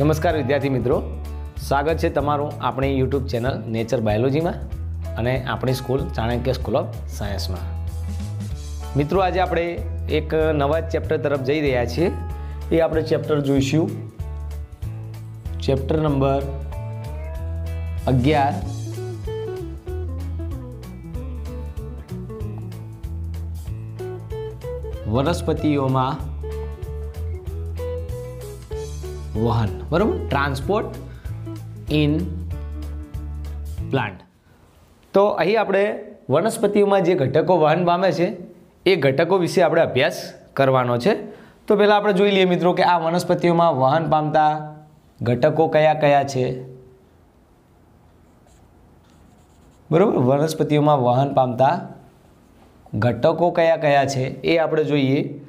નમસ્કાર વિદ્યાર્થી મિત્રો. સ્વાગત છે તમારું આપણી યુટ્યુબ ચેનલ નેચર બાયોલોજીમાં અને આપણી સ્કૂલ ચાણક્ય સ્કૂલ ઓફ સાયન્સમાં. મિત્રો, આજે આપણે એક નવા ચેપ્ટર તરફ જઈ રહ્યા છીએ. એ આપણે ચેપ્ટર જોઈશું. ચેપ્ટર નંબર અગિયાર. વનસ્પતિઓમાં વહન, બરાબર? ટ્રાન્સપોર્ટ ઇન પ્લાન્ટ તો અહીં આપણે વનસ્પતિઓમાં જે ઘટકો વહન પામે છે, એ ઘટકો વિશે આપણે અભ્યાસ કરવાનો છે. તો પહેલાં આપણે જોઈ લઈએ મિત્રો કે આ વનસ્પતિઓમાં વહન પામતા ઘટકો કયા કયા છે. બરાબર? વનસ્પતિઓમાં વહન પામતા ઘટકો કયા કયા છે, એ આપણે જોઈએ.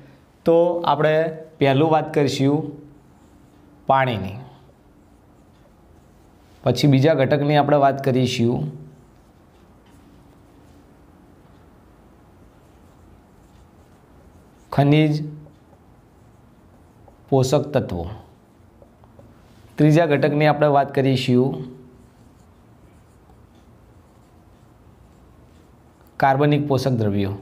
તો આપણે પહેલું વાત કરીશું પાણીની. પછી બીજા ઘટકની આપણે વાત કરીશું. ખનિજ પોષક તત્વો. ત્રીજા ઘટકની આપણે વાત કરીશું. કાર્બનિક પોષક દ્રવ્યો.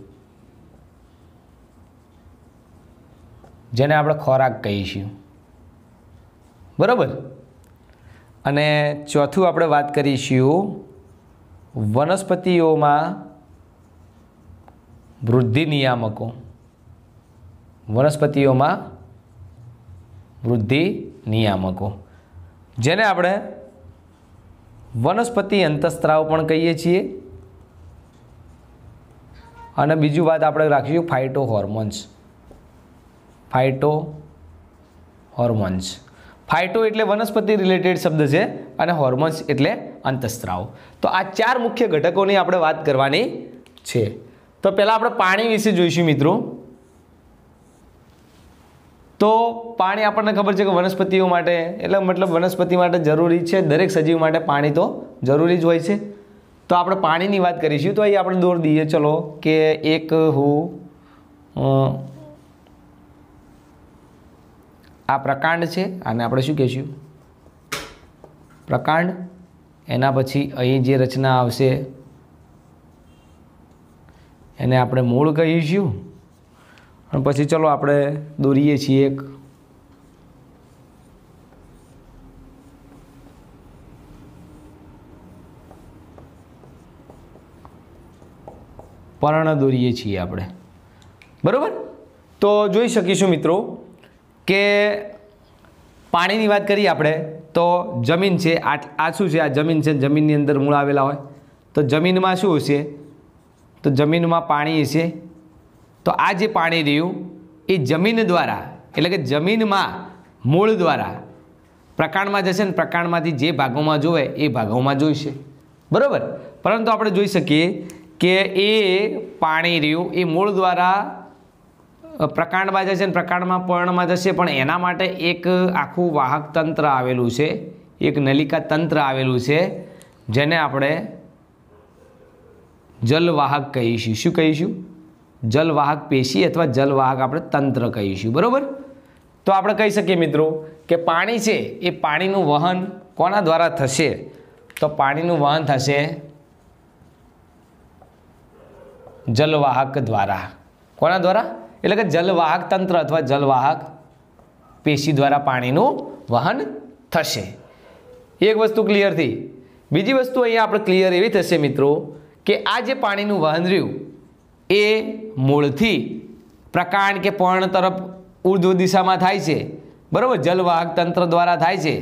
જેને આપણે ખોરાક કહીશું. બરાબર? અને ચોથું આપણે વાત કરીશું વનસ્પતિઓમાં વૃદ્ધિ નિયામકો. વનસ્પતિઓમાં વૃદ્ધિ નિયામકો. જેને આપણે વનસ્પતિ અંતસ્ત્રાવ પણ કહીએ છીએ. અને બીજું વાત આપણે રાખીશું phyto hormones phyto hormones phyto એટલે વનસ્પતિ રિલેટેડ શબ્દ છે અને હોર્મોન્સ એટલે અંતસ્ત્રાવ. તો આ ચાર મુખ્ય ઘટકોની આપણે વાત કરવાની છે. તો પહેલાં આપણે પાણી વિશે જોઈશું મિત્રો. તો પાણી આપણને ખબર છે કે વનસ્પતિઓ માટે, એટલે મતલબ વનસ્પતિ માટે જરૂરી છે, દરેક સજીવ માટે પાણી તો જરૂરી જ હોય છે. તો આપણે પાણીની વાત કરીશું. તો અહીં આપણે દોર દઈએ. ચલો કે એક હું આ પ્રકાંડ છે આને આપણે શું કહીશું? પ્રકાંડ. એના પછી અહીં જે રચના આવશે, એને આપણે મૂળ કહીશું. અને પછી ચલો આપણે દોરીએ છીએ એક. પર્ણ દોરીએ છીએ આપણે. બરાબર? તો જોઈ શકીશું મિત્રો કે પાણીની વાત કરીએ આપણે, તો જમીન છે, આ શું છે? આ જમીન છે જમીનની અંદર મૂળ આવેલા હોય. તો જમીનમાં શું હશે? તો જમીનમાં પાણી હશે. તો આ જે પાણી રહ્યું, એ જમીન દ્વારા, એટલે કે જમીનમાં મૂળ દ્વારા પ્રકાંડમાં જશે ને પ્રકાંડમાંથી જે ભાગોમાં જોવે, એ ભાગોમાં જોઈશે. બરાબર? પરંતુ આપણે જોઈ શકીએ કે એ પાણી રહ્યું, એ મૂળ દ્વારા પ્રકાંડમાં જશે ને પ્રકાંડમાં પર્ણમાં જશે, પણ એના માટે એક આખું વાહક તંત્ર આવેલું છે, એક નલિકા તંત્ર આવેલું છે, જેને આપણે જલવાહક કહીશું. શું કહીશું? જલવાહક પેશી અથવા જલવાહક આપણે તંત્ર કહીશું. બરાબર? તો આપણે કહી શકીએ મિત્રો કે પાણી છે એ પાણીનું વહન કોના દ્વારા થશે? તો પાણીનું વહન થશે જલવાહક દ્વારા. કોના દ્વારા? એટલે કે જલવાહક તંત્ર અથવા જલવાહક પેશી દ્વારા પાણીનું વહન થશે. એક વસ્તુ ક્લિયર થઈ બીજી વસ્તુ અહીંયા આપણે ક્લિયર એવી થશે મિત્રો કે આ જે પાણીનું વહન રહ્યું, એ મૂળથી પ્રકાંડ કે પર્ણ તરફ ઉર્ધ્વ દિશામાં થાય છે. બરાબર? જલવાહક તંત્ર દ્વારા થાય છે.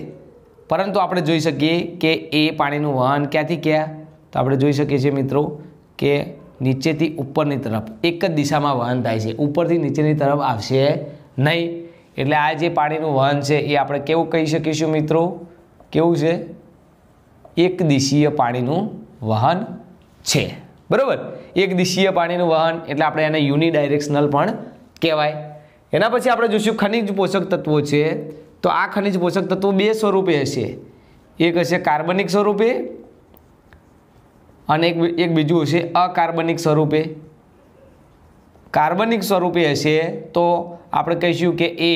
પરંતુ આપણે જોઈ શકીએ કે એ પાણીનું વહન ક્યાંથી ક્યાં? તો આપણે જોઈ શકીએ છીએ મિત્રો કે નીચેથી ઉપરની તરફ. એક જ દિશામાં વહન થાય છે. ઉપરથી નીચેની તરફ આવશે નહીં. એટલે આ જે પાણીનું વહન છે એ આપણે કેવું કહી શકીશું મિત્રો? કેવું છે? એક દિશીય પાણીનું વહન છે. બરાબર? એક દિશીય પાણીનું વહન એટલે આપણે એને યુનિડાયરેક્શનલ પણ કહેવાય. એના પછી આપણે જોઈશું ખનિજ પોષક તત્વો છે. તો આ ખનિજ પોષક તત્વો બે સ્વરૂપે હશે. એક હશે કાર્બનિક સ્વરૂપે અને એક એક બીજું હશે અકાર્બનિક સ્વરૂપે. કાર્બનિક સ્વરૂપે હશે તો આપણે કહીશું કે એ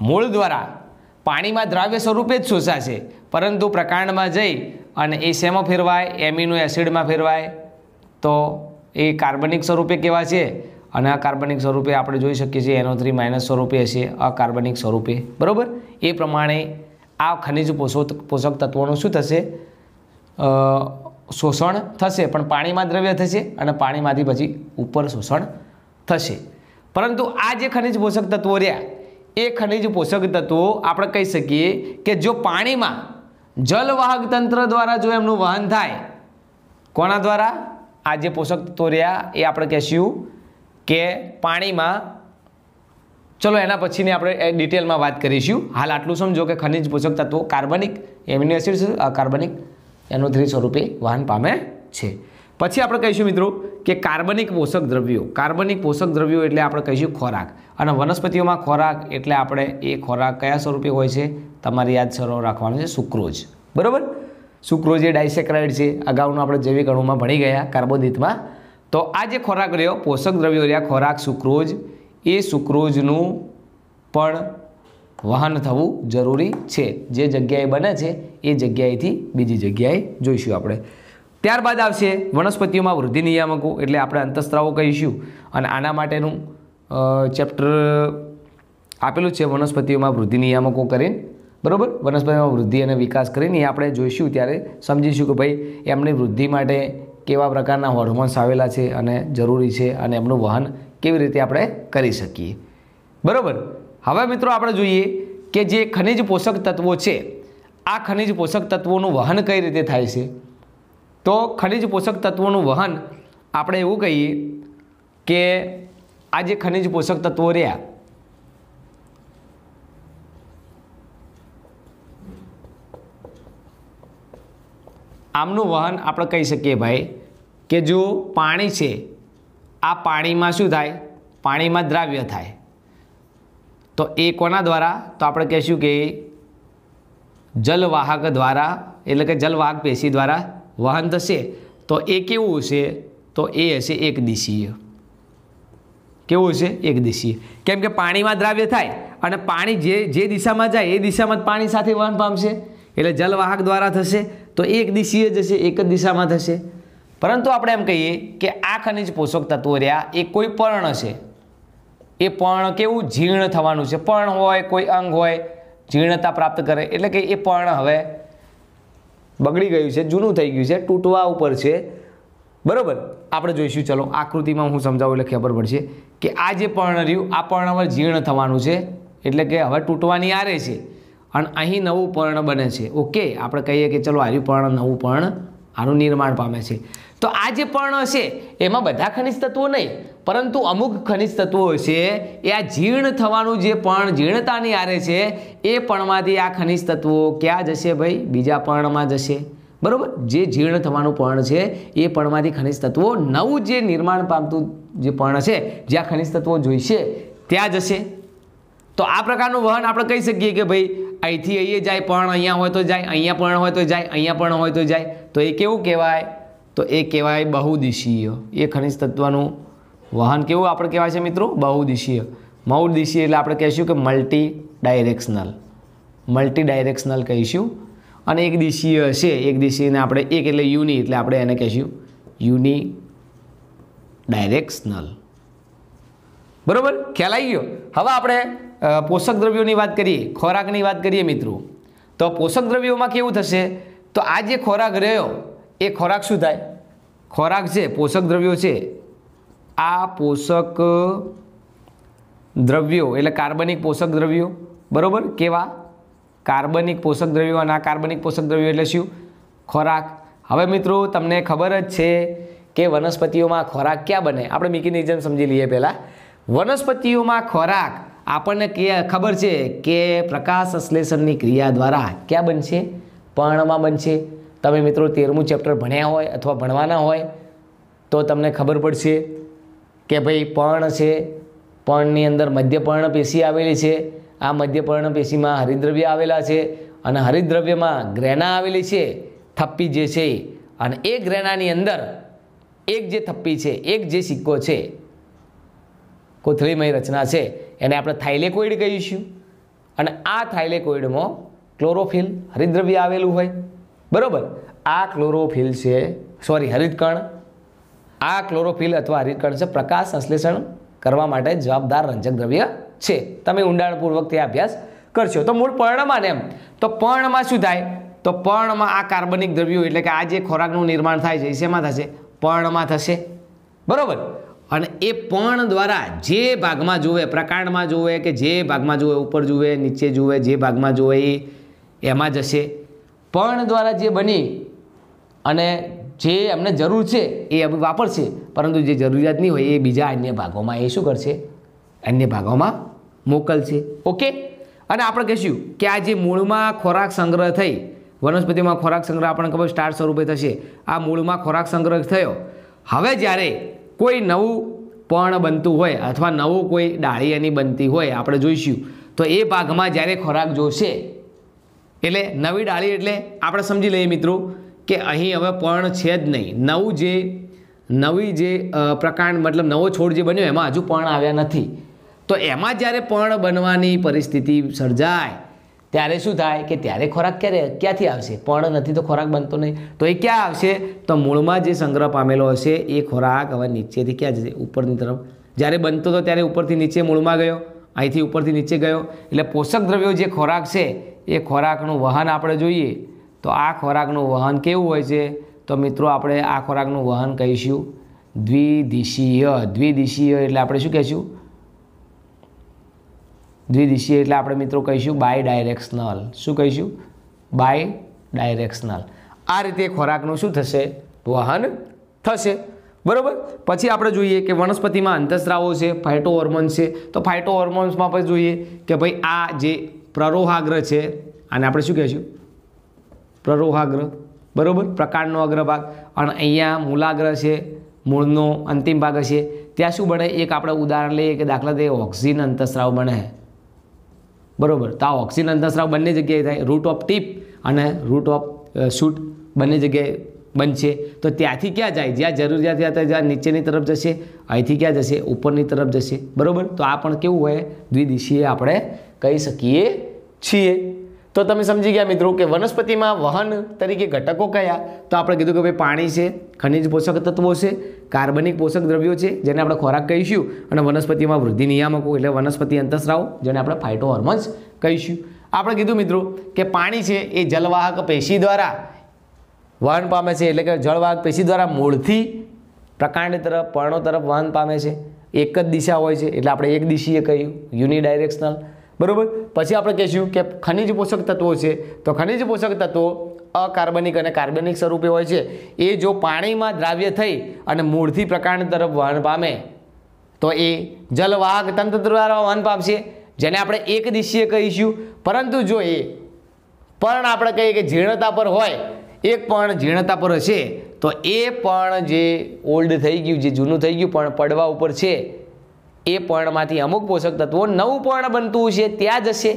મૂળ દ્વારા પાણીમાં દ્રાવ્ય સ્વરૂપે જ શોષાશે. પરંતુ પ્રકાંડમાં જઈ અને એ શેમાં ફેરવાય? એમિનો એસિડમાં ફેરવાય. તો એ કાર્બનિક સ્વરૂપે કેવા છે? અને આ કાર્બનિક સ્વરૂપે આપણે જોઈ શકીએ છીએ એનો થ્રી માઇનસ સ્વરૂપે હશે અકાર્બનિક સ્વરૂપે. બરાબર? એ પ્રમાણે આ ખનિજ પોષક પોષક તત્વોનું શું થશે? શોષણ થશે, પણ પાણીમાં દ્રવ્ય થશે અને પાણીમાંથી પછી ઉપર શોષણ થશે. પરંતુ આ જે ખનિજ પોષક તત્વો રહ્યા, એ ખનિજ પોષક તત્વો આપણે કહી શકીએ કે જો પાણીમાં જલવાહક તંત્ર દ્વારા જો એમનું વહન થાય, કોના દ્વારા? આ જે પોષક તત્વો રહ્યા, એ આપણે કહેશું કે પાણીમાં, ચલો એના પછીની આપણે ડિટેલમાં વાત કરીશું. હાલ આટલું સમજો કે ખનિજ પોષક તત્વો કાર્બનિક, એમિનો એસિડ કાર્બનિક એનો થ્રી સ્વરૂપે વહન પામે છે. પછી આપણે કહીશું મિત્રો કે કાર્બનિક પોષક દ્રવ્યો, કાર્બનિક પોષક દ્રવ્યો એટલે આપણે કહીશું ખોરાક. અને વનસ્પતિઓમાં ખોરાક એટલે આપણે એ ખોરાક કયા સ્વરૂપે હોય છે? તમારે યાદ સરો રાખવાનું છે સુક્રોજ બરાબર? સુક્રોજ એ ડાયસેક્રાઇડ છે. અગાઉનું આપણે જૈવિક અણુમાં ભણી ગયા કાર્બોદિતમાં. તો આ જે ખોરાક રહ્યો, પોષક દ્રવ્યો રહ્યા, ખોરાક સુક્રોજ એ સુક્રોજનું પણ વહન થવું જરૂરી છે. જે જગ્યાએ બને છે, એ જગ્યાએથી બીજી જગ્યાએ જોઈશું આપણે. ત્યારબાદ આવશે વનસ્પતિઓમાં વૃદ્ધિ નિયામકો એટલે આપણે અંતસ્ત્રાવો કહીશું. અને આના માટેનું ચેપ્ટર આપેલું છે વનસ્પતિઓમાં વૃદ્ધિ નિયામકો કરીને. બરાબર? વનસ્પતિમાં વૃદ્ધિ અને વિકાસ કરીને એ આપણે જોઈશું. ત્યારે સમજીશું કે ભાઈ, એમની વૃદ્ધિ માટે કેવા પ્રકારના હોર્મોન્સ આવેલા છે અને જરૂરી છે અને એમનું વહન કેવી રીતે આપણે કરી શકીએ. બરાબર? હવે મિત્રો આપણે જોઈએ કે જે ખનિજ પોષક તત્વો છે, આ ખનિજ પોષક તત્વોનું વહન કઈ રીતે થાય છે? તો ખનિજ પોષક તત્વોનું વહન આપણે એવું કહીએ કે આ જે ખનિજ પોષક તત્વો રહ્યા, આમનું વહન આપણે કહી શકીએ ભાઈ કે જો પાણી છે, આ પાણીમાં શું થાય? પાણીમાં દ્રાવ્ય થાય. તો એ કોના દ્વારા? તો આપણે કહીશું કે જલવાહક દ્વારા, એટલે કે જલવાહક પેશી દ્વારા વહન થશે. તો એ કેવું હશે? તો એ હશે એક દિશીય કેવું હશે? એક દિશીય કેમ કે પાણીમાં દ્રાવ્ય થાય અને પાણી જે જે દિશામાં જાય, એ દિશામાં જ પાણી સાથે વહન પામશે. એટલે જલવાહક દ્વારા થશે, તો એક દિશીય જ હશે, એક જ દિશામાં થશે. પરંતુ આપણે એમ કહીએ કે આ ખનિજ પોષક તત્વો રહ્યા, એ કોઈ પર્ણ છે એ પણ કેવું જીર્ણ થવાનું છે. પર્ણ હોય, કોઈ અંગ હોય, જીર્ણતા પ્રાપ્ત કરે, એટલે કે એ પર્ણ હવે બગડી ગયું છે, જૂનું થઈ ગયું છે, તૂટવા ઉપર છે. બરાબર? આપણે જોઈશું. ચલો, આકૃતિમાં હું સમજાવું એટલે ખબર પડશે કે આ જે પર્ણ રહ્યું, આ પર્ણ હવે જીર્ણ થવાનું છે. એટલે કે હવે તૂટવાની આરે છે. અને અહીં નવું પર્ણ બને છે. ઓકે આપણે કહીએ કે ચલો, આર્યું પર્ણ, નવું પર્ણ, આનું નિર્માણ પામે છે. તો આ જે પર્ણ છે, એમાં બધા ખનિજ તત્વો નહીં. પરંતુ અમુક ખનિજ તત્વો છે, એ આ જીર્ણ થવાનું જે પણ જીર્ણતાની આરે છે, એ પણમાંથી આ ખનિજ તત્વો ક્યાં જશે ભાઈ? બીજા પર્ણમાં જશે. બરાબર? જે જીર્ણ થવાનું પર્ણ છે, એ પર્ણમાંથી ખનિજ તત્વો નવું જે નિર્માણ પામતું જે પર્ણ છે જ્યાં ખનિજ તત્વો જોઈશે, ત્યાં જશે. તો આ પ્રકારનું વહન આપણે કહી શકીએ કે ભાઈ, અહીંથી અહીંયા જાય પણ અહીંયા હોય તો જાય, અહીંયા પણ હોય તો જાય, અહીંયા પણ હોય તો જાય. તો એ કેવું કહેવાય? તો એ કહેવાય બહુદિશીય. એ ખનિજ તત્વનું વહન કેવું આપણે કહેવાય છે મિત્રો? બહુદિશીય. બહુદિશીય એટલે આપણે કહીશું કે મલ્ટી ડાયરેક્શનલ મલ્ટી ડાયરેક્શનલ કહીશું. અને એક દિશીય છે, એક દિશીયને આપણે એક એટલે યુની એટલે આપણે એને કહીશું યુની ડાયરેક્શનલ બરાબર? ખ્યાલ આવી ગયો? હવે આપણે પોષક દ્રવ્યોની વાત કરીએ, ખોરાકની વાત કરીએ મિત્રો. તો પોષક દ્રવ્યોમાં કેવું થશે? તો આ જે ખોરાક રહ્યો, એ ખોરાક શું થાય? ખોરાક છે, પોષક દ્રવ્યો છે. આ પોષક દ્રવ્યો એટલે કાર્બનિક પોષક દ્રવ્યો, બરાબર? કેવા? કાર્બનિક પોષક દ્રવ્યો અને આ કાર્બનિક પોષક દ્રવ્યો એટલે શું? ખોરાક. હવે મિત્રો, તમને ખબર જ છે કે વનસ્પતિઓમાં ખોરાક ક્યાં બને? આપણે મિકેનિઝમ સમજી લઈએ પહેલાં. વનસ્પતિઓમાં ખોરાક આપણને કે, ખબર છે કે પ્રકાશ સંશ્લેષણની ક્રિયા દ્વારા ક્યાં બનશે? પર્ણમાં બનશે. તમે મિત્રો તેરમું ચેપ્ટર ભણ્યા હોય અથવા ભણવાના હોય તો તમને ખબર પડશે કે ભાઈ પર્ણ છે, પર્ણની અંદર મધ્યપર્ણ પેશી આવેલી છે. આ મધ્યપર્ણ પેશીમાં હરિદ્રવ્ય આવેલા છે અને હરિદ્રવ્યમાં ગ્રેના આવેલી છે, થપ્પી જે છે અને એ ગ્રેનાની અંદર એક જે થપ્પી છે, એક જે સિક્કો છે, કોથળીમય રચના છે. એને આપણે થાઇલેકોઇડ કહીશું. અને આ થાઇલેકોઇડમાં ક્લોરોફિલ હરિદ્રવ્ય આવેલું હોય. બરાબર? આ ક્લોરોફિલ છે, સોરી, હરિતકણ. આ ક્લોરોફિલ અથવા હરિતકણ છે પ્રકાશ સંશ્લેષણ કરવા માટે જવાબદાર રંજક દ્રવ્ય છે. તમે ઊંડાણપૂર્વક તે અભ્યાસ કરશો. તો મૂળ પર્ણમાં ને એમ. તો પર્ણમાં શું થાય? તો પર્ણમાં આ કાર્બનિક દ્રવ્યો એટલે કે આ જે ખોરાકનું નિર્માણ થાય છે, એ શેમાં થશે? પર્ણમાં થશે. બરાબર? અને એ પર્ણ દ્વારા જે ભાગમાં જુએ, પ્રકાંડમાં જુએ કે જે ભાગમાં જુએ, ઉપર જુએ, નીચે જુએ, જે ભાગમાં જુએ, એ એમાં જશે. પર્ણ દ્વારા જે બની અને જે એમને જરૂર છે એ વાપરશે. પરંતુ જે જરૂરિયાત નહીં હોય એ બીજા અન્ય ભાગોમાં એ શું કરશે? અન્ય ભાગોમાં મોકલશે. ઓકે? અને આપણે કહીશું કે આ જે મૂળમાં ખોરાક સંગ્રહ થઈ, વનસ્પતિમાં ખોરાક સંગ્રહ આપણને ખબર સ્ટાર સ્વરૂપે થશે. આ મૂળમાં ખોરાક સંગ્રહ થયો. હવે જ્યારે કોઈ નવું પણ બનતું હોય અથવા નવું કોઈ ડાળી એની બનતી હોય, આપણે જોઈશું, તો એ ભાગમાં જ્યારે ખોરાક જોશે, એટલે નવી ડાળી એટલે આપણે સમજી લઈએ મિત્રો કે અહીં હવે પર્ણ છે જ નહીં. નવું જે, નવી જે પ્રકાંડ, મતલબ નવો છોડ જે બન્યો એમાં હજુ પર્ણ આવ્યા નથી. તો એમાં જ્યારે પર્ણ બનવાની પરિસ્થિતિ સર્જાય, ત્યારે શું થાય કે ત્યારે ખોરાક ક્યારે, ક્યાંથી આવશે? પર્ણ નથી તો ખોરાક બનતો નહીં. તો એ ક્યાં આવશે? તો મૂળમાં જે સંગ્રહ પામેલો હશે, એ ખોરાક હવે નીચેથી ક્યાં જશે? ઉપરની તરફ. જ્યારે બનતો હતો ત્યારે ઉપરથી નીચે મૂળમાં ગયો, અહીંથી ઉપરથી નીચે ગયો. એટલે પોષક દ્રવ્યો જે ખોરાક છે, એ ખોરાકનું વહન આપણે જોઈએ. તો આ ખોરાકનું વહન કેવું હોય છે? તો મિત્રો, આપણે આ ખોરાકનું વહન કહીશું દ્વિદિશીય. દ્વિદિશીય એટલે આપણે શું કહીશું? દ્વિદિશીય એટલે આપણે મિત્રો કહીશું બાય ડાયરેક્શનલ શું કહીશું? બાય ડાયરેક્શનલ આ રીતે ખોરાકનું શું થશે? વહન થશે. બરાબર? પછી આપણે જોઈએ કે વનસ્પતિમાં અંતસ્રાવો છે ફાઇટો હોર્મોન છે. તો ફાઇટો હોર્મોન્સમાં પણ જોઈએ કે ભાઈ આ જે પ્રરોહાગ્ર છે, આને આપણે શું કહીશું? પ્રરોહાગ્ર બરોબર? પ્રકારનો અગ્રભાગ અને અહીંયા મૂલાગ્ર છે, મૂળનો અંતિમ ભાગ હશે. ત્યાં શું બને? એક આપણે ઉદાહરણ લઈએ કે દાખલા તરીકે ઓક્સિજન અંતસ્રાવ બને. બરોબર? તો આ ઓક્સિજન અંતસ્રાવ બંને જગ્યાએ થાય. રૂટ ઓફ ટીપ અને રૂટ ઓફ શૂટ બંને જગ્યાએ બનશે. તો ત્યાંથી ક્યાં જાય? જ્યાં જરૂરિયાત ત્યાં જ્યાં નીચેની તરફ જશે, અહીંથી ક્યાં જશે? ઉપરની તરફ જશે. બરોબર? તો આ પણ કેવું હોય? દ્વિદિશીએ આપણે કહી શકીએ છીએ. તો તમે સમજી ગયા મિત્રો કે વનસ્પતિમાં વહન તરીકે ઘટકો કયા? તો આપણે કીધું કે ભાઈ પાણી છે, ખનિજ પોષક તત્વો છે, કાર્બનિક પોષક દ્રવ્યો છે, જેને આપણે ખોરાક કહીશું, અને વનસ્પતિમાં વૃદ્ધિ નિયામકો એટલે વનસ્પતિ અંતસ્રાવ જેને આપણે ફાઇટો હોર્મોન્સ કહીશું. આપણે કીધું મિત્રો કે પાણી છે એ જલવાહક પેશી દ્વારા, વહન પામે છે એટલે કે જળવાહક પેશી દ્વારા મૂળથી પ્રકાંડ તરફ, પર્ણો તરફ વહન પામે છે. એક જ દિશા હોય છે, એટલે આપણે એક દિશીએ કહ્યું યુનિડાયરેક્શનલ બરોબર? પછી આપણે કહીશું કે ખનિજ પોષક તત્વો છે. તો ખનિજ પોષક તત્વો અકાર્બનિક અને કાર્બનિક સ્વરૂપે હોય છે. એ જો પાણીમાં દ્રાવ્ય થઈ અને મૂળથી પ્રકાંડ તરફ વહન પામે, તો એ જલવાહક તંત્ર દ્વારા વહન પામશે. જેને આપણે એક દિશીય કહીશું. પરંતુ જો એ પર્ણ આપણે કહીએ કે જીર્ણતા પર હોય, એક પર્ણ જીર્ણતા પર હશે, તો એ પણ જે ઓલ્ડ થઈ ગયું, જે જૂનું થઈ ગયું, પણ પડવા ઉપર છે. એ પર્ણમાંથી અમુક પોષક તત્વો નવું પર્ણ બનતું છે ત્યાં જશે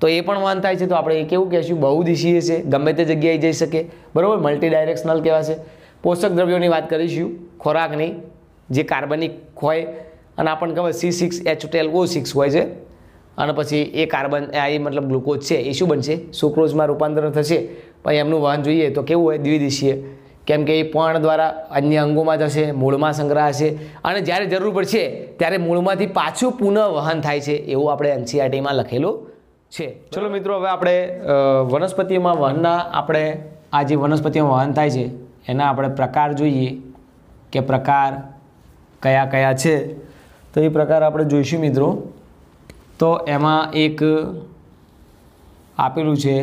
તો એ પણ વાન થાય છે. તો આપણે એ કેવું કહેશું? બહુદિશીય છે ગમે તે જગ્યાએ જઈ શકે. બરાબર? મલ્ટી ડાયરેક્શનલ કહેવાશે પોષક દ્રવ્યોની વાત કરીશું. ખોરાકની. જે કાર્બનિક હોય, અને આપણને ખબર C six H twelve O six હોય છે. અને પછી એ કાર્બન એ મતલબ ગ્લુકોઝ છે. એ શું બનશે? સુક્રોઝમાં રૂપાંતર થશે. પછી એમનું વાહન જોઈએ તો કેવું હોય? દ્વિદિશીય. કેમ કે એ પણ દ્વારા અન્ય અંગોમાં જશે, મૂળમાં સંગ્રહ હશે અને જ્યારે જરૂર પડશે, ત્યારે મૂળમાંથી પાછું પુનઃ વહન થાય છે, એવું આપણે એનસીઆરટીમાં લખેલું છે. ચલો મિત્રો, હવે આપણે વનસ્પતિઓમાં વહનના આપણે, આ જે વનસ્પતિઓમાં વહન થાય છે, એના આપણે પ્રકાર જોઈએ કે પ્રકાર કયા કયા છે. તો એ પ્રકાર આપણે જોઈશું મિત્રો. તો એમાં એક આપેલું છે,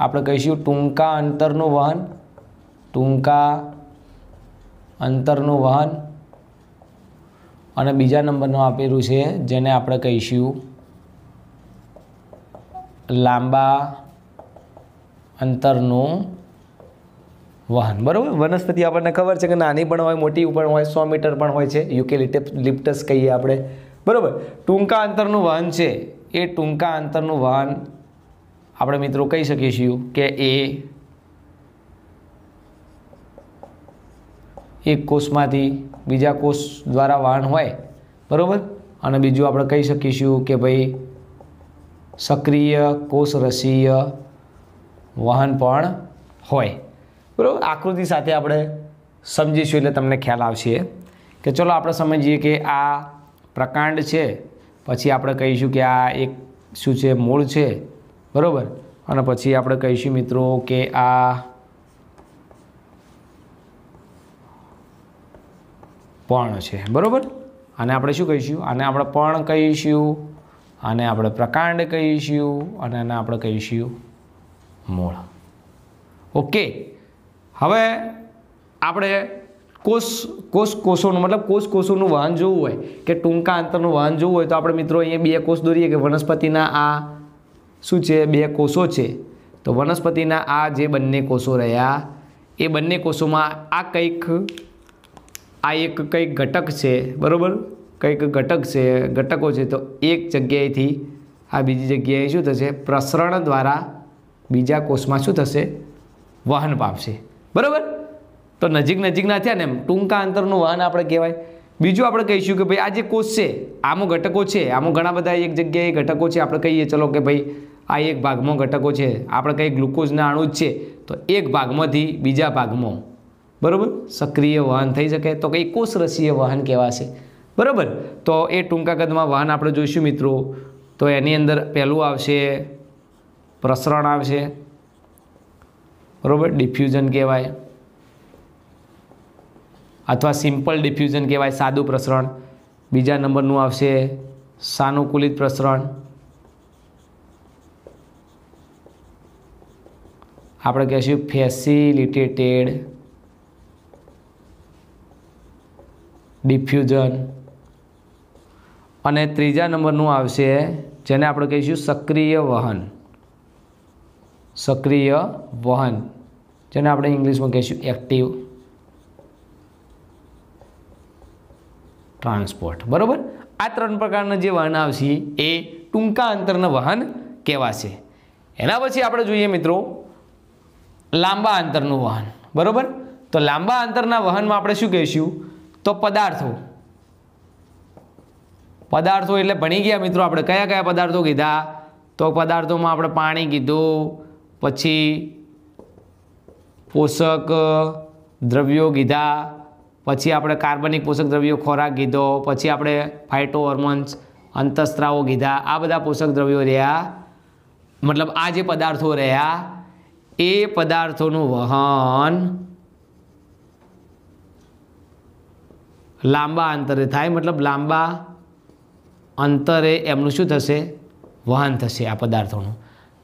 આપણે કહીશું ટૂંકા અંતરનું વહન. ટૂંકા અંતરનું વહન અને બીજા નંબરનું આપેલું છે, જેને આપણે કહીશું લાંબા અંતરનું વાહન. બરાબર? વનસ્પતિ આપણને ખબર છે કે નાની પણ હોય, મોટી પણ હોય, સો મીટર પણ હોય છે. યુકે લિપ્ટસ કહીએ આપણે. બરાબર? ટૂંકા અંતરનું વહન છે. એ ટૂંકા અંતરનું વહન આપણે મિત્રો કહી શકીશું કે એ એક કોષમાંથી બીજા કોષ દ્વારા વહન હોય, બરાબર? અને બીજું આપણે કહી શકીશું કે ભાઈ સક્રિય કોષરસીય વહન પણ હોય. બરાબર? આકૃતિ સાથે આપણે સમજીશું એટલે તમને ખ્યાલ આવશે. કે ચલો આપણે સમજીએ કે આ પ્રકાંડ છે, પછી આપણે કહીશું કે આ એક શું છે, મૂળ છે, બરાબર? અને પછી આપણે કહીશું મિત્રો કે આ પર્ણ છે. બરાબર? આને આપણે શું કહીશું? આને આપણે પણ કહીશું, આને આપણે પ્રકાંડ કહીશું, અને આને આપણે કહીશું મૂળ. ઓકે. હવે આપણે કોષ કોષ કોષોનું, મતલબ કોષ કોષોનું વહન જોવું હોય કે ટૂંકા અંતરનું વહન જોવું હોય તો આપણે મિત્રો અહીંયા બે કોષ દોરીએ કે વનસ્પતિના આ શું છે? બે કોષો છે. તો વનસ્પતિના આ જે બંને કોષો રહ્યા, એ બંને કોષોમાં આ કંઈક આ એક કંઈક ઘટક છે, બરાબર? કંઈક ઘટક છે, ઘટકો છે, તો એક જગ્યાએથી આ બીજી જગ્યાએ શું થશે? પ્રસરણ દ્વારા બીજા કોષમાં શું થશે? વહન પામશે. બરાબર? તો નજીક નજીકના થયા ને એમ, ટૂંકા અંતરનું વહન આપણે કહેવાય. બીજું આપણે કહીશું કે ભાઈ, આ જે કોષ છે, આમાં ઘટકો છે, આમાં ઘણા બધા એક જગ્યાએ ઘટકો છે. આપણે કહીએ, ચલો કે ભાઈ, આ એક ભાગમાં ઘટકો છે. આપણે કંઈ ગ્લુકોઝના અણુ જ છે. તો એક ભાગમાંથી બીજા ભાગમાં બરાબર? સક્રિય વાહન થઈ શકે તો કંઈ કોષરસીય વાહન કહેવાશે. બરાબર? તો એ ટૂંકા કદમાં વાહન આપણે જોઈશું મિત્રો. તો એની અંદર પહેલું આવશે પ્રસરણ આવશે. બરાબર? ડિફ્યુઝન કહેવાય. અથવા સિમ્પલ ડિફ્યુઝન કહેવાય, સાદું પ્રસરણ. બીજા નંબરનું આવશે સાનુકૂલિત પ્રસરણ. આપણે કહીશું ફેસિલિટેટેડ ડિફ્યુઝન અને ત્રીજા નંબરનું આવશે, જેને આપણે કહીશું સક્રિય વહન. સક્રિય વહન, જેને આપણે ઇંગ્લિશમાં કહીશું એક્ટિવ ટ્રાન્સપોર્ટ બરાબર? આ ત્રણ પ્રકારના જે વાહન આવશે, એ ટૂંકા અંતરના વાહન કહેવાશે. એના પછી આપણે જોઈએ મિત્રો, લાંબા અંતરનું વાહન, બરાબર? તો લાંબા અંતરના વાહનમાં આપણે શું કહીશું? તો પદાર્થો. પદાર્થો એટલે ભણી ગયા મિત્રો આપણે. કયા કયા પદાર્થો કીધા? તો પદાર્થોમાં આપણે પાણી કીધું, પછી પોષક દ્રવ્યો કીધા, પછી આપણે કાર્બનિક પોષક દ્રવ્યો ખોરાક કીધો, પછી આપણે ફાઇટો હોર્મોન્સ અંતસ્ત્રાવો કીધા. આ બધા પોષક દ્રવ્યો રહ્યા. મતલબ આ જે પદાર્થો રહ્યા, એ પદાર્થોનું વહન લાંબા અંતરે થાય, મતલબ લાંબા અંતરે એમનું શું થશે? વહન થશે આ પદાર્થોનું.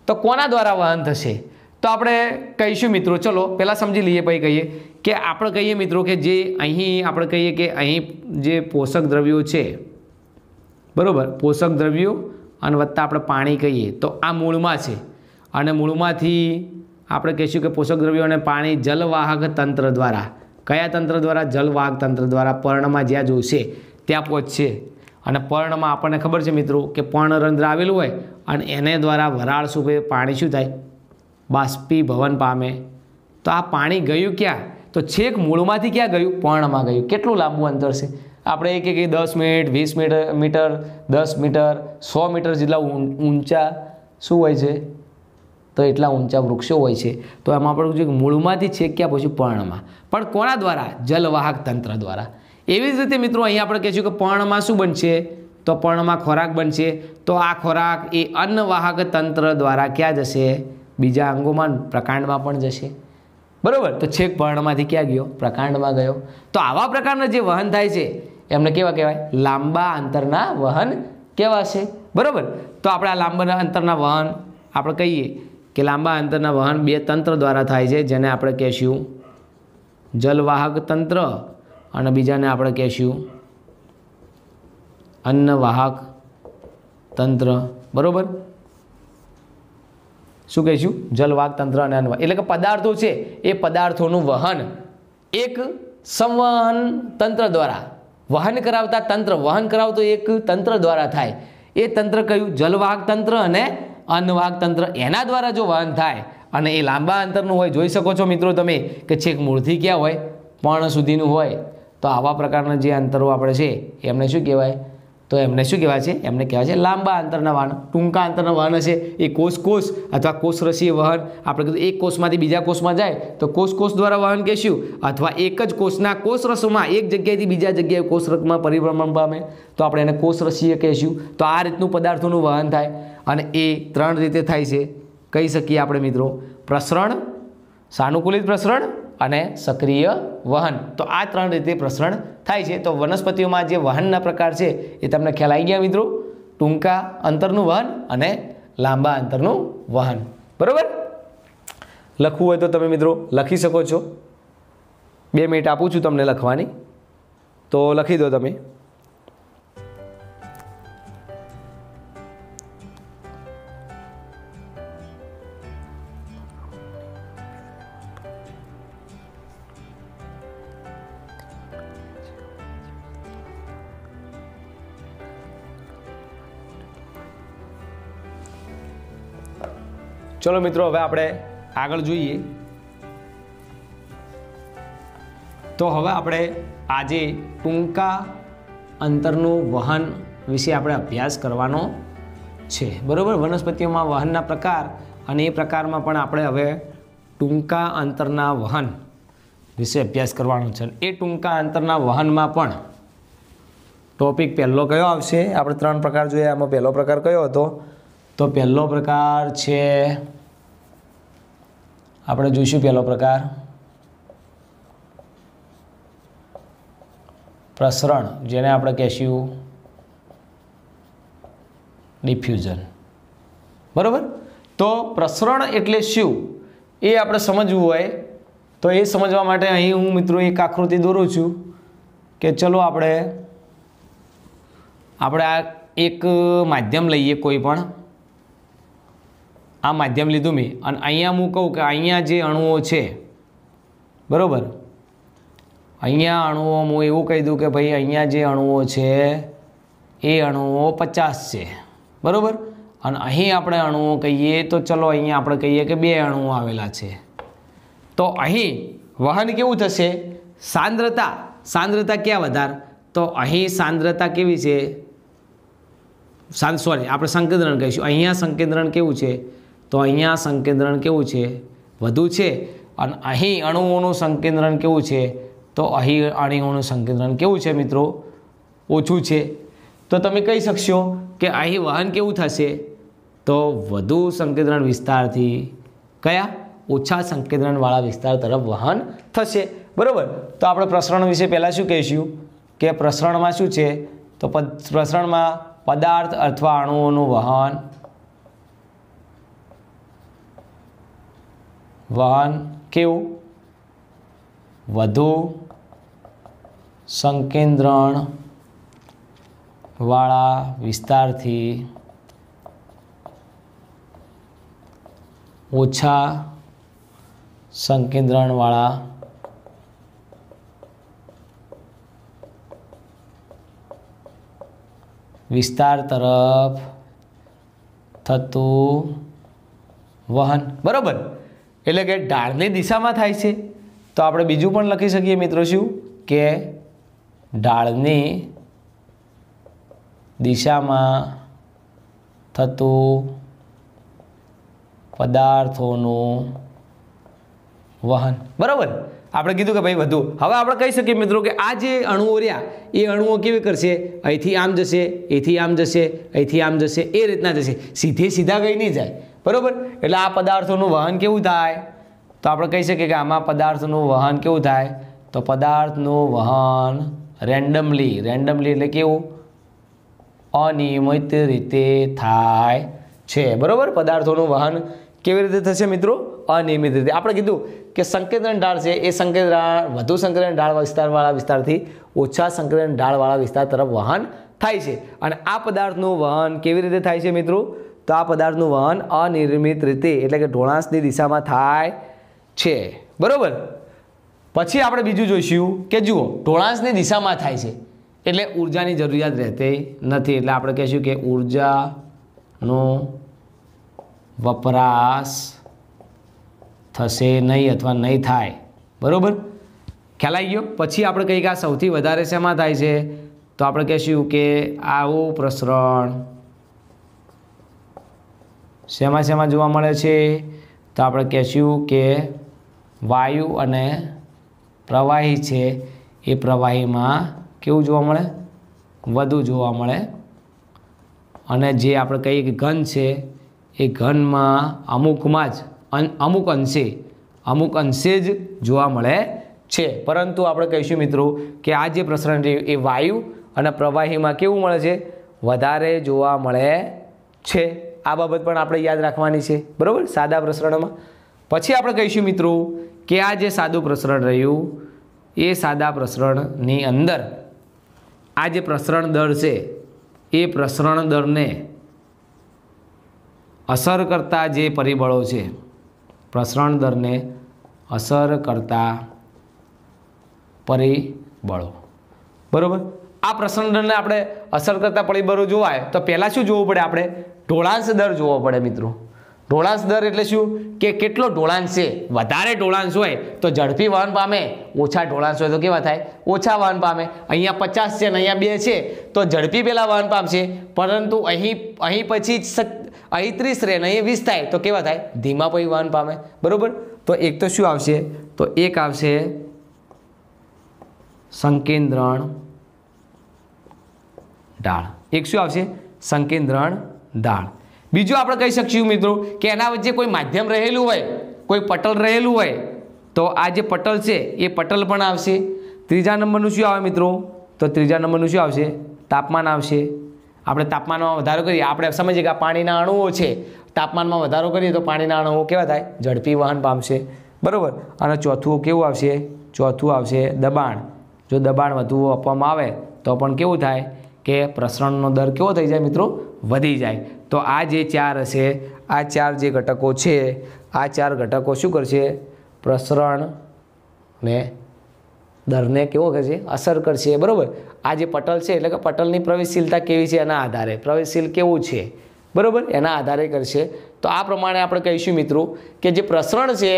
તો કોના દ્વારા વહન થશે? તો આપણે કહીશું મિત્રો, ચલો પહેલાં સમજી લઈએ, પછી કહીએ કે આપણે કહીએ મિત્રો કે જે અહીં આપણે કહીએ કે અહીં જે પોષક દ્રવ્યો છે, બરાબર? પોષક દ્રવ્યો અને વત્તા આપણે પાણી કહીએ. તો આ મૂળમાં છે. અને મૂળમાંથી આપણે કહીશું કે પોષક દ્રવ્યો અને પાણી જલવાહક તંત્ર દ્વારા. કયા તંત્ર દ્વારા? જલવાગ તંત્ર દ્વારા પર્ણમાં જ્યાં જોઈશે ત્યાં પહોંચશે. અને પર્ણમાં આપણને ખબર છે મિત્રો કે પર્ણરંધ્ર આવેલું હોય અને એને દ્વારા વરાળ સુપે પાણી શું થાય? બાષ્પીભવન પામે. તો આ પાણી ગયું ક્યાં? તો છેક મૂળમાંથી ક્યાં ગયું? પર્ણમાં ગયું. કેટલું લાંબુ અંતર છે? આપણે એક એક દસ મિનિટ, વીસ મીટર મીટર, દસ મીટર, સો મીટર જેટલા ઊંચા શું હોય છે? તો એટલા ઊંચા વૃક્ષો હોય છે. તો એમાં આપણે પૂછ્યું મૂળમાંથી છેક ક્યાં પછી પર્ણમાં. પણ કોના દ્વારા? જલવાહક તંત્ર દ્વારા. એવી જ રીતે મિત્રો અહીંયા આપણે કહીશું કે પર્ણમાં શું બનશે? તો પર્ણમાં ખોરાક બનશે. તો આ ખોરાક એ અન્નવાહક તંત્ર દ્વારા ક્યાં જશે? બીજા અંગોમાં પ્રકાંડમાં પણ જશે. બરાબર? તો છેક પર્ણમાંથી ક્યાં ગયો? પ્રકાંડમાં ગયો. તો આવા પ્રકારના જે વહન થાય છે, એમને કેવા કહેવાય? લાંબા અંતરના વહન કહેવાશે. બરાબર? તો આપણે આ લાંબા અંતરના વહન આપણે કહીએ. કે લાંબા અંતરના વહન બે તંત્ર દ્વારા થાય છે, જેને આપણે કહેશું જલવાહક તંત્ર અને બીજાને આપણે કહેશું અન્નવાહક તંત્ર. બરાબર? શું કહીશું? જલવાહક તંત્ર અને અન્નવાહક. એટલે કે પદાર્થો છે, એ પદાર્થોનું વહન. એક સંવહન તંત્ર દ્વારા. વહન કરાવતા તંત્ર. વહન કરાવતો એક તંત્ર દ્વારા થાય. એ તંત્ર કયું? જલવાહક તંત્ર અને અન્નવાહક તંત્ર એના દ્વારા જો વહન થાય અને એ લાંબા અંતરનું હોય, જોઈ શકો છો મિત્રો તમે કે છેક મૂળથી ક્યાં હોય પણ સુધીનું હોય, તો આવા પ્રકારના જે અંતરો આપણે છે, એમને શું કહેવાય? તો એમને શું કહેવાય છે? એમને કહેવાય છે લાંબા અંતરના વાહન. ટૂંકા અંતરના વાહન હશે, એ કોષ કોષ અથવા કોષરસીય વહન. આપણે કીધું એક કોષમાંથી બીજા કોષમાં જાય, તો કોષ કોષ દ્વારા વહન કહેશું? અથવા એક જ કોષના કોષરસોમાં એક જગ્યાએથી બીજા જગ્યાએ કોષરસમાં પરિભ્રમણ પામે, તો આપણે એને કોષરસીય કહેશું. તો આ રીતનું પદાર્થોનું વહન થાય. અને એ ત્રણ રીતે થાય છે. કહી શકીએ આપણે મિત્રો, પ્રસરણ, સાનુકૂલિત પ્રસરણ અને સક્રિય વહન. તો આ ત્રણ રીતે પ્રસરણ થાય છે. તો વનસ્પતિઓમાં જે વહનના પ્રકાર છે, એ તમને ખ્યાલ આવી ગયા મિત્રો? ટૂંકા અંતરનું વહન અને લાંબા અંતરનું વહન. બરાબર? લખવું હોય તો તમે મિત્રો લખી શકો છો. બે મિનિટ આપું છું તમને લખવાની. તો લખી દો તમે. ચલો મિત્રો, હવે આપણે આગળ જોઈએ. તો હવે આપણે આજે ટૂંકા અંતરનું વહન વિશે આપણે અભ્યાસ કરવાનો છે. બરાબર? વનસ્પતિઓમાં વહનના પ્રકાર અને એ પ્રકારમાં પણ આપણે હવે ટૂંકા અંતરના વહન વિશે અભ્યાસ કરવાનો છે. એ ટૂંકા અંતરના વહનમાં પણ ટોપિક પહેલો કયો આવશે? આપણે ત્રણ પ્રકાર જોઈએ. આમાં પહેલો પ્રકાર કયો હતો? તો પહેલો પ્રકાર છે, આપણે જોઈશું પહેલો પ્રકાર. પ્રસરણ, જેને આપણે કહેશું ડિફ્યુઝન. બરાબર? તો પ્રસરણ એટલે શું? એ આપણે સમજવું હોય. તો એ સમજવા માટે અહીં હું મિત્રો એક આકૃતિ દોરું છું કે ચલો આપણે આપણે આ એક માધ્યમ લઈએ કોઈ પણ. આ માધ્યમ લીધું મેં. અને અહીંયા હું કહું કે અહીંયા જે અણુઓ છે, બરાબર? અહીંયા અણુઓ હું એવું કહી દઉં કે ભાઈ અહીંયા જે અણુઓ છે, એ અણુઓ પચાસ છે. બરાબર? અને અહીં આપણે અણુઓ કહીએ તો ચલો અહીંયા આપણે કહીએ કે બે અણુઓ આવેલા છે. તો અહીં વહન કેવું થશે? સાંદ્રતા. સાંદ્રતા ક્યાં વધાર? તો અહીં સાંદ્રતા કેવી છે? સોરી આપણે સંકેન્દ્રણ કહીશું. અહીંયા સંકેન્દ્રણ કેવું છે? તો અહીંયા સંકેન્દ્રણ કેવું છે? વધુ છે. અને અહીં અણુઓનું સંકેન્દ્રણ કેવું છે? તો અહીં અણુઓનું સંકેન્દ્રણ કેવું છે મિત્રો? ઓછું છે. તો તમે કહી શકશો કે અહીં વહન કેવું થશે? તો વધુ સંકેન્દ્રણ વિસ્તારથી કયા? ઓછા સંકેન્દ્રણવાળા વિસ્તાર તરફ વહન થશે. બરાબર? તો આપણે પ્રસરણ વિશે પહેલાં શું કહીશું? કે પ્રસરણમાં શું છે? તો પ્રસરણમાં પદાર્થ અથવા અણુઓનું વહન વહન કેવું? વધુ સંકેન્દ્રણ વાળા વિસ્તારથી ઓછા સંકેન્દ્રણવાળા વિસ્તાર તરફ થતું વહન. બરાબર? એટલે કે ઢાળની દિશામાં થાય છે. તો આપણે બીજું પણ લખી શકીએ મિત્રો શું? કે ઢાળની દિશામાં થતું પદાર્થોનું વહન. બરાબર? આપણે કીધું કે ભાઈ વધુ. હવે આપણે કહી શકીએ મિત્રો કે આ જે અણુઓ રહ્યા, એ અણુઓ કેવી કરશે? અહીંથી આમ જશે અહીંથી આમ જશે, અહીંથી આમ જશે, એ રીતના જશે. સીધે સીધા કંઈ નહીં જાય. બરાબર? એટલે આ પદાર્થોનું વહન કેવું થાય? તો આપણે કહી શકીએ કે આમાં પદાર્થનું વહન કેવું થાય? તો પદાર્થનું વહન રેન્ડમલી રેન્ડમલી એટલે કેવું? અનિયમિત રીતે થાય છે. બરાબર? પદાર્થોનું વહન કેવી રીતે થશે મિત્રો? અનિયમિત રીતે. આપણે કીધું કે સંકેતન ઢાળ છે, એ સંકેન્દ્રણ વધુ સંકેતન ઢાળ વિસ્તારવાળા વિસ્તારથી ઓછા સંકેતન ઢાળવાળા વિસ્તાર તરફ વહન થાય છે. અને આ પદાર્થનું વહન કેવી રીતે થાય છે મિત્રો? તો આ પદાર્થનું વહન અનિર્મિત રીતે એટલે કે ઢોળાંસની દિશામાં થાય છે. બરાબર? પછી આપણે બીજું જોઈશું કે જુઓ ઢોળાંસની દિશામાં થાય છે. એટલે ઉર્જાની જરૂરિયાત રહેતી નથી. એટલે આપણે કહીશું કે ઉર્જાનો વપરાશ થશે નહીં અથવા નહીં થાય. બરાબર? ખ્યાલ આવી ગયો? પછી આપણે કહીએ કે આ સૌથી વધારે શેમાં થાય છે? તો આપણે કહીશું કે આવું પ્રસરણ શેમાં શેમાં જોવા મળે છે? તો આપણે કહેશું કે વાયુ અને પ્રવાહી છે. એ પ્રવાહીમાં કેવું જોવા મળે? વધુ જોવા મળે. અને જે આપણે કહીએ કે ઘન છે, એ ઘનમાં અમુકમાં જ અમુક અંશે અમુક અંશે જ જોવા મળે છે. પરંતુ આપણે કહીશું મિત્રો કે આ જે પ્રસરણ રહ્યું એ વાયુ અને પ્રવાહીમાં કેવું મળે છે? વધારે જોવા મળે છે. આ બાબત પણ આપણે યાદ રાખવાની છે. બરાબર? સાદા પ્રસરણમાં. પછી આપણે કહીશું મિત્રો કે આ જે સાદું પ્રસરણ રહ્યું, એ સાદા પ્રસરણની અંદર આ જે પ્રસરણ દર છે, એ પ્રસરણ દરને અસર કરતા જે પરિબળો છે, પ્રસરણ દરને અસર કરતા પરિબળો. બરાબર? આ પ્રસરણ દરને આપણે અસર કરતા પરિબળો જોવાય, તો પહેલાં શું જોવું પડે આપણે? ઢોળાંશ દર જોવો પડે મિત્રો. ઢોળાંશ દર એટલે શું? કે કેટલો ઢોળાંશ છે? વધારે ઢોળાંશ હોય તો ઝડપી વહન પામે, ઓછા ઢોળાંશ હોય તો કેવા થાય? ઓછા વહન પામે. અહીંયા પચાસ છે અને અહીંયા બે છે, તો ઝડપી પહેલાં વહન પામશે. પરંતુ અહીં અહીં પછી અહીં ત્રીસ રહે અને અહીં વીસ થાય, તો કેવા થાય? ધીમા પછી વહન પામે. બરાબર? તો એક તો શું આવશે? તો એક આવશે સંકેન્દ્રણ ઢાળ. એક શું આવશે? સંકેન્દ્રણ ઢાળ બીજું આપણે કહી શકીશું મિત્રો કે એના વચ્ચે કોઈ માધ્યમ રહેલું હોય, કોઈ પટલ રહેલું હોય, તો આ જે પટલ છે એ પટલ પણ આવશે. ત્રીજા નંબરનું શું આવે મિત્રો? તો ત્રીજા નંબરનું શું આવશે? તાપમાન આવશે. આપણે તાપમાનમાં વધારો કરીએ. આપણે સમજીએ કે પાણીના અણુઓ છે. તાપમાનમાં વધારો કરીએ તો પાણીના અણુઓ કેવા થાય? ઝડપી વહન પામશે. બરાબર? અને ચોથું કેવું આવશે? ચોથું આવશે દબાણ. જો દબાણ વધુ આપવામાં આવે તો પણ કેવું થાય? કે પ્રસરણનો દર કેવો થઈ જાય મિત્રો? વધી જાય. તો આ જે ચાર હશે, આ ચાર જે ઘટકો છે, આ ચાર ઘટકો શું કરશે? પ્રસરણ ને દરને કેવો કરશે? અસર કરશે. બરાબર? આ જે પટલ છે, એટલે કે પટલની પ્રવેશશીલતા કેવી છે? એના આધારે. પ્રવેશશીલ કેવું છે? બરાબર? એના આધારે કરશે. તો આ પ્રમાણે આપણે કહીશું મિત્રો કે જે પ્રસરણ છે,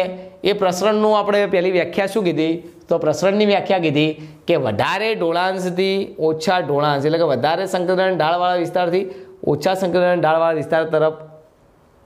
એ પ્રસરણનું આપણે પહેલી વ્યાખ્યા શું કીધી? તો પ્રસરણની વ્યાખ્યા કીધી કે વધારે ઢોળાંશથી ઓછા ઢોળાંશ એટલે કે વધારે સંકલન ઢાળવાળા વિસ્તારથી ઓછા સંકલન ઢાળવાળા વિસ્તાર તરફ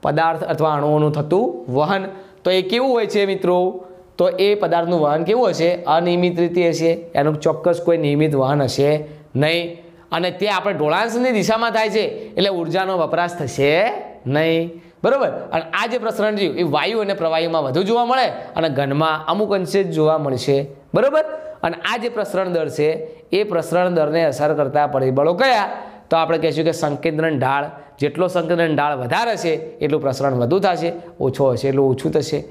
પદાર્થ અથવા અણુઓનું થતું વહન. તો એ કેવું હોય છે મિત્રો? તો એ પદાર્થનું વહન કેવું હશે? અનિયમિત રીતે હશે. એનું ચોક્કસ કોઈ નિયમિત વહન હશે નહીં. અને તે આપણે ઢોળાંશની દિશામાં થાય છે, એટલે ઉર્જાનો વપરાશ થશે નહીં. બરાબર? અને આ જે પ્રસરણ રહ્યું, એ વાયુ અને પ્રવાહીમાં વધુ જોવા મળે અને ઘનમાં અમુક અંશે જ જોવા મળશે. બરાબર? અને આ જે પ્રસરણ દર છે, એ પ્રસરણ દરને અસર કરતા પરિબળો કયા? તો આપણે કહીશું કે સંકેન્દ્રણ ઢાળ, જેટલો સંકેન્દ્રણ ઢાળ વધારે છે, એટલું પ્રસરણ વધુ થશે, ઓછો હશે, એટલું ઓછું થશે.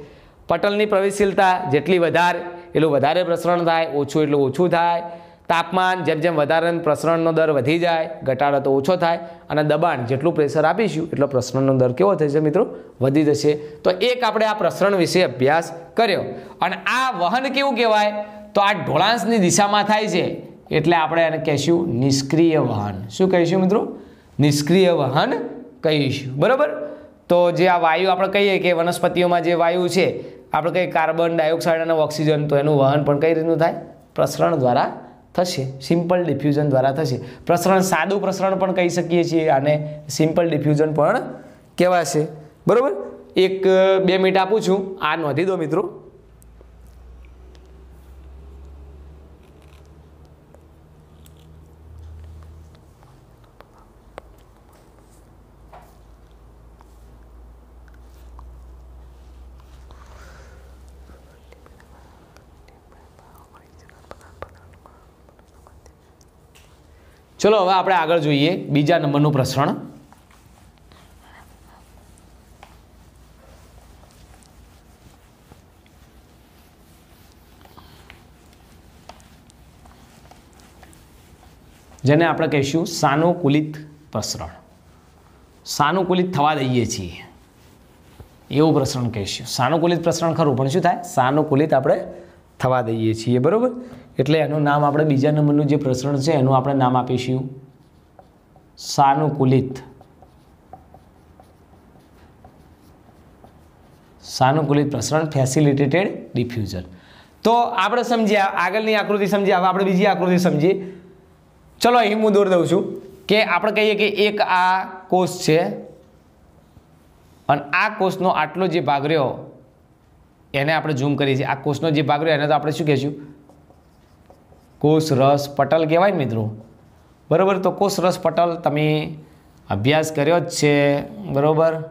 પટલની પ્રવેશશીલતા જેટલી વધારે, એટલું વધારે પ્રસરણ થાય, ઓછું એટલું ઓછું થાય. તાપમાન જેમ જેમ વધારે પ્રસરણનો દર વધી જાય, ઘટાડો તો ઓછો થાય, અને દબાણ જેટલું પ્રેશર આપીશું, એટલો પ્રસરણનો દર કેવો થશે મિત્રો? વધી જશે. તો એક આપણે આ પ્રસરણ વિશે અભ્યાસ કર્યો. અને આ વહન કેવું કહેવાય? તો આ ઢોળાંશની દિશામાં થાય છે. એટલે આપણે એને કહીશું નિષ્ક્રિય વાહન. શું કહીશું મિત્રો? નિષ્ક્રિય વાહન કહીશું. બરાબર? તો જે આ વાયુ આપણે કહીએ કે વનસ્પતિઓમાં જે વાયુ છે, આપણે કહીએ કાર્બન ડાયોક્સાઇડ અને ઓક્સિજન, તો એનું વહન પણ કઈ રીતનું થાય? પ્રસરણ દ્વારા થશે. સિમ્પલ ડિફ્યુઝન દ્વારા થશે. પ્રસરણ સાદું પ્રસરણ પણ કહી શકીએ છીએ આને સિમ્પલ ડિફ્યુઝન પણ કહેવાશે. બરાબર? એક, બે મિનિટ આપું છું. આ નોંધી દો મિત્રો. ચલો, હવે આપણે આગળ જોઈએ બીજા નંબરનું પ્રસરણ. જેને આપણે કહીશું સાનુકૂલિત પ્રસરણ. સાનુકૂલિત થવા દઈએ છીએ. એવું પ્રસરણ કહીશું. સાનુકૂલિત પ્રસરણ ખરું, પણ શું થાય? સાનુકૂલિત આપણે થવા દઈએ છીએ, બરાબર? એટલે એનું નામ આપણે બીજા નંબરનું જે પ્રસરણ છે, એનું આપણે નામ આપીશું. સાનુકૂલિત. સાનુકૂલિત પ્રસરણ ફેસિલિટેટેડ ડિફ્યુઝન તો આપણે સમજ્યા આગળની આકૃતિ સમજ્યા હવે આપણે બીજી આકૃતિ સમજીએ. ચલો, અહીં હું દોર દઉં છું કે આપણે કહીએ કે એક આ કોષ છે, અને આ કોષનો આટલો જે ભાગ રહ્યો એને આપણે ઝૂમ કરીએ છીએ. આ કોષનો જે ભાગ રહ્યો, એને તો આપણે શું કહીશું? કોષ રસ પટલ કહેવાય મિત્રો? બરાબર? તો કોષ રસ પટલ તમે અભ્યાસ કર્યો જ છે. બરાબર?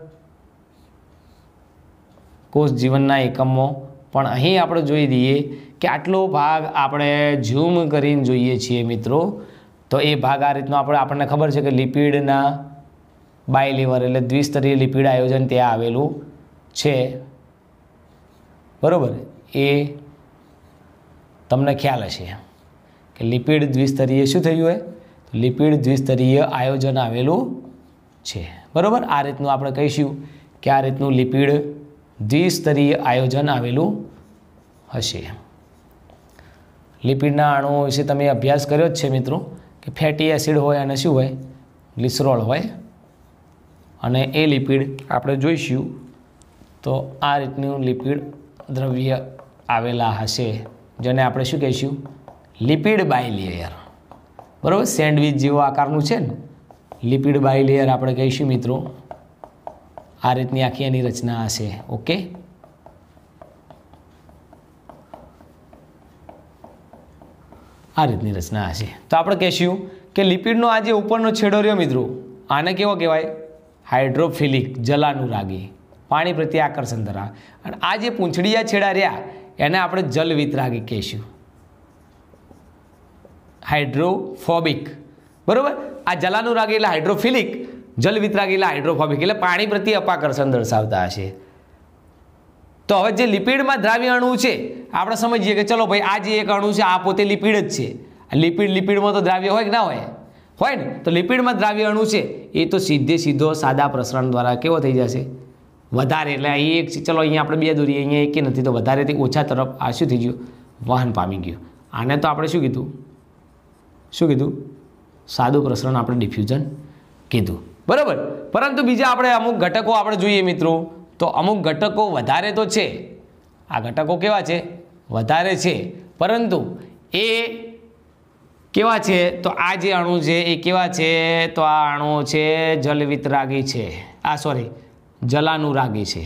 કોષ જીવનના એકમો. પણ અહીં આપણે જોઈ દઈએ કે આટલો ભાગ આપણે ઝૂમ કરીને જોઈએ છીએ મિત્રો. તો એ ભાગ આ રીતનો આપણે, આપણને ખબર છે કે લિપિડના બાયલિવર એટલે દ્વિસ્તરીય લિપિડ આયોજન ત્યાં આવેલું છે. બરાબર? એ તમને ખ્યાલ હશે કે લિપિડ દ્વિસ્તરીય શું થયું હોય? લિપિડ દ્વિસ્તરીય આયોજન આવેલું છે. બરાબર? આ રીતનું આપણે કહીશું કે આ રીતનું લિપિડ દ્વિસ્તરીય આયોજન આવેલું હશે લિપિડના અણુઓ વિશે તમે અભ્યાસ કર્યો જ છે મિત્રો કે ફેટી એસિડ હોય અને શું હોય? ગ્લિસરોલ હોય. અને એ લિપિડ આપણે જોઈશું તો આ રીતનું લિપિડ દ્રવ્ય આવેલા હશે, જેને આપણે શું કહીશું? Lipid bilayer. બરાબર? સેન્ડવિચ જેવો આકારનું છે ને? લિપિડ બાયલેયર આપણે કહીશું મિત્રો. આ રીતની આખી એની રચના હશે, ઓકે? આ રીતની રચના હશે. તો આપણે કહીશું કે લિપિડનો આ જે ઉપરનો છેડો રહ્યો મિત્રો, આને કેવો કહેવાય? હાઇડ્રોફિલિક જલાનુરાગી. પાણી પ્રત્યે આકર્ષણ ધરાવે અને આ જે પૂંછડીયા છેડા રહ્યા, એને આપણે જલ વિતરાગી કહીશું. હાઇડ્રોફોબિક બરાબર? આ જલાનુરાગી એટલે હાઇડ્રોફિલિક જલ વિતરાગી એટલે હાઇડ્રોફોબિક એટલે પાણી પ્રત્યે અપાકર્ષણ દર્શાવતા હશે. તો હવે જે લિપિડમાં દ્રાવ્ય અણુ છે, આપણે સમજીએ કે ચલો ભાઈ, આ જે એક અણુ છે, આ પોતે લિપિડ જ છે. લિપિડ, લિપિડમાં તો દ્રાવ્ય હોય કે ના હોય? હોય ને? તો લિપિડમાં દ્રાવ્ય અણુ છે, એ તો સીધે સીધો સાદા પ્રસરણ દ્વારા કેવો થઈ જશે? વધારે, એટલે અહીં એક ચલો અહીંયા આપણે બે દોરીએ, અહીંયા એક નથી, તો વધારેથી ઓછા તરફ આ શું થઈ ગયું? વહન પામી ગયું. આને તો આપણે શું કીધું? શું કીધું? સાદું પ્રસરણ આપણે ડિફ્યુઝન કીધું. બરાબર? પરંતુ બીજા આપણે અમુક ઘટકો આપણે જોઈએ મિત્રો. તો અમુક ઘટકો વધારે તો છે. આ ઘટકો કેવા છે? વધારે છે. પરંતુ એ કેવા છે? તો આ જે અણુ છે એ કેવા છે? તો આ અણુ છે જલ વિતરાગી છે. આ સોરી જલાનુરાગી છે,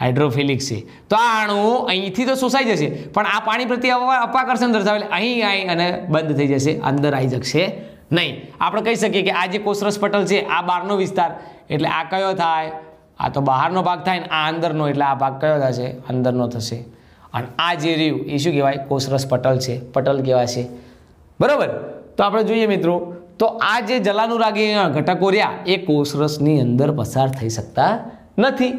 હાઇડ્રોફિલિક છે. તો આ અણુ અહીંથી તો શોષાઈ જશે, પણ આ પાણી પ્રત્યે અપાકર્ષણ દર્શાવેલ અહીં આવી અને બંધ થઈ જશે, અંદર આવી જશે નહીં. આપણે કહી શકીએ કે આ જે કોષરસ પટલ છે, આ બહારનો વિસ્તાર, એટલે આ કયો થાય? આ તો બહારનો ભાગ થાય ને આ અંદરનો, એટલે આ ભાગ કયો થશે? અંદરનો થશે. અને આ જે રહ્યું, એ શું કહેવાય? કોષરસ પટલ છે, પટલ કહેવાશે. બરાબર? તો આપણે જોઈએ મિત્રો તો આ જે જલાનુરાગી ઘટકો રહ્યા, એ કોષરસની અંદર પસાર થઈ શકતા નથી.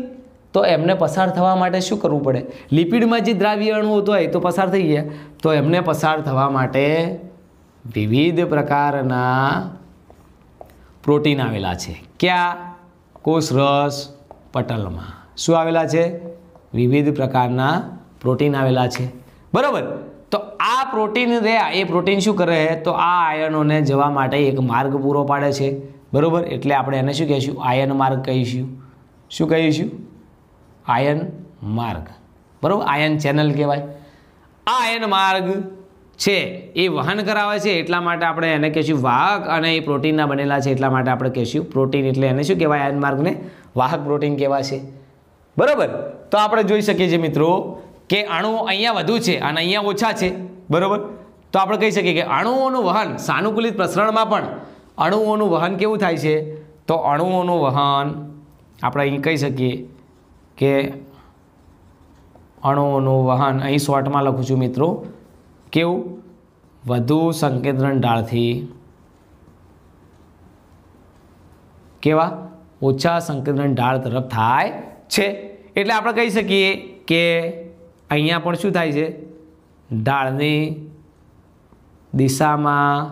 તો એમને પસાર થવા માટે શું કરવું પડે? લિપિડમાં જે દ્રાવ્ય અણુ હતો, એ તો પસાર થઈ ગયા. તો એમને પસાર થવા માટે વિવિધ પ્રકારના પ્રોટીન આવેલા છે. ક્યાં? કોષરસ પટલમાં. શું આવેલા છે? વિવિધ પ્રકારના પ્રોટીન આવેલા છે. બરાબર? તો આ પ્રોટીન રહ્યા એ પ્રોટીન શું કરે? તો આ આયનોને જવા માટે એક માર્ગ પૂરો પાડે છે. બરાબર? એટલે આપણે એને શું કહીશું? આયન માર્ગ કહીશું. શું કહીશું? આયન માર્ગ. બરાબર? આયન ચેનલ કહેવાય. આ આયન માર્ગ છે, એ વહન કરાવે છે, એટલા માટે આપણે એને કહીશું વાહક અને એ પ્રોટીનના બનેલા છે, એટલા માટે આપણે કહીશું પ્રોટીન. એટલે એને શું કહેવાય? આયન માર્ગને વાહક પ્રોટીન કહેવાશે. બરાબર? તો આપણે જોઈ શકીએ છીએ મિત્રો કે અણુઓ અહીંયા વધુ છે અને અહીંયા ઓછા છે. બરાબર? તો આપણે કહી શકીએ કે અણુઓનું વહન સાનુકૂલિત પ્રસરણમાં પણ અણુઓનું વહન કેવું થાય છે? તો અણુઓનું વહન આપણે અહીં કહી શકીએ કે અણુઓનું વહન અહીં શોર્ટમાં લખું છું મિત્રો. કેવું? વધુ સંકેતરણ ઢાળથી. કેવા? ઓછા સંકેતરણ ઢાળ તરફ થાય છે. એટલે આપણે કહી શકીએ કે અહીંયા પણ શું થાય છે? ઢાળની દિશામાં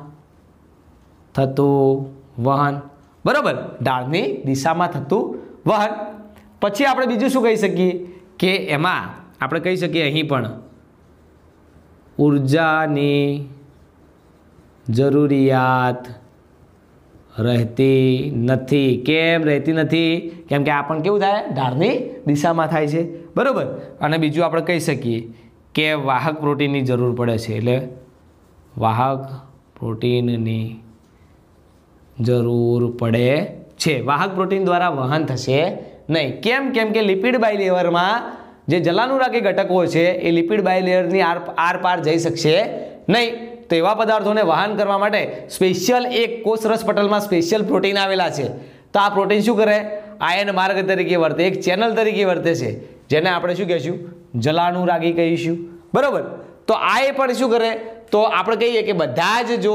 થતું વહન. બરાબર? ઢાળની દિશામાં થતું વહન. પછી આપણે બીજું શું કહી શકીએ? કે એમાં આપણે કહી શકીએ અહીં પણ ઉર્જાની જરૂરિયાત રહેતી નથી. કેમ રહેતી નથી? કેમ કે આ પણ કેવું થાય? ઢાળની દિશામાં થાય છે. બરાબર? અને બીજું આપણે કહી શકીએ કે વાહક પ્રોટીનની જરૂર પડે છે એટલે વાહક પ્રોટીનની જરૂર પડે છે. વાહક પ્રોટીન દ્વારા વહન થશે નહીં. કેમ? કેમ કે લિપિડ બાયલેયરમાં જે જલાનુરાગી ઘટકો છે એ લિપિડ બાયલેયરની આર આર પાર જઈ શકશે નહીં. તો એવા પદાર્થોને વહન કરવા માટે સ્પેશિયલ એક કોષરસ પટલમાં સ્પેશિયલ પ્રોટીન આવેલા છે. તો આ પ્રોટીન શું કરે? આયન માર્ગ તરીકે વર્તે, એક ચેનલ તરીકે વર્તે છે, જેને આપણે શું કહીશું? જલાનુરાગી કહીશું. બરાબર? તો આ એ પણ શું કરે? તો આપણે કહીએ કે બધા જ જો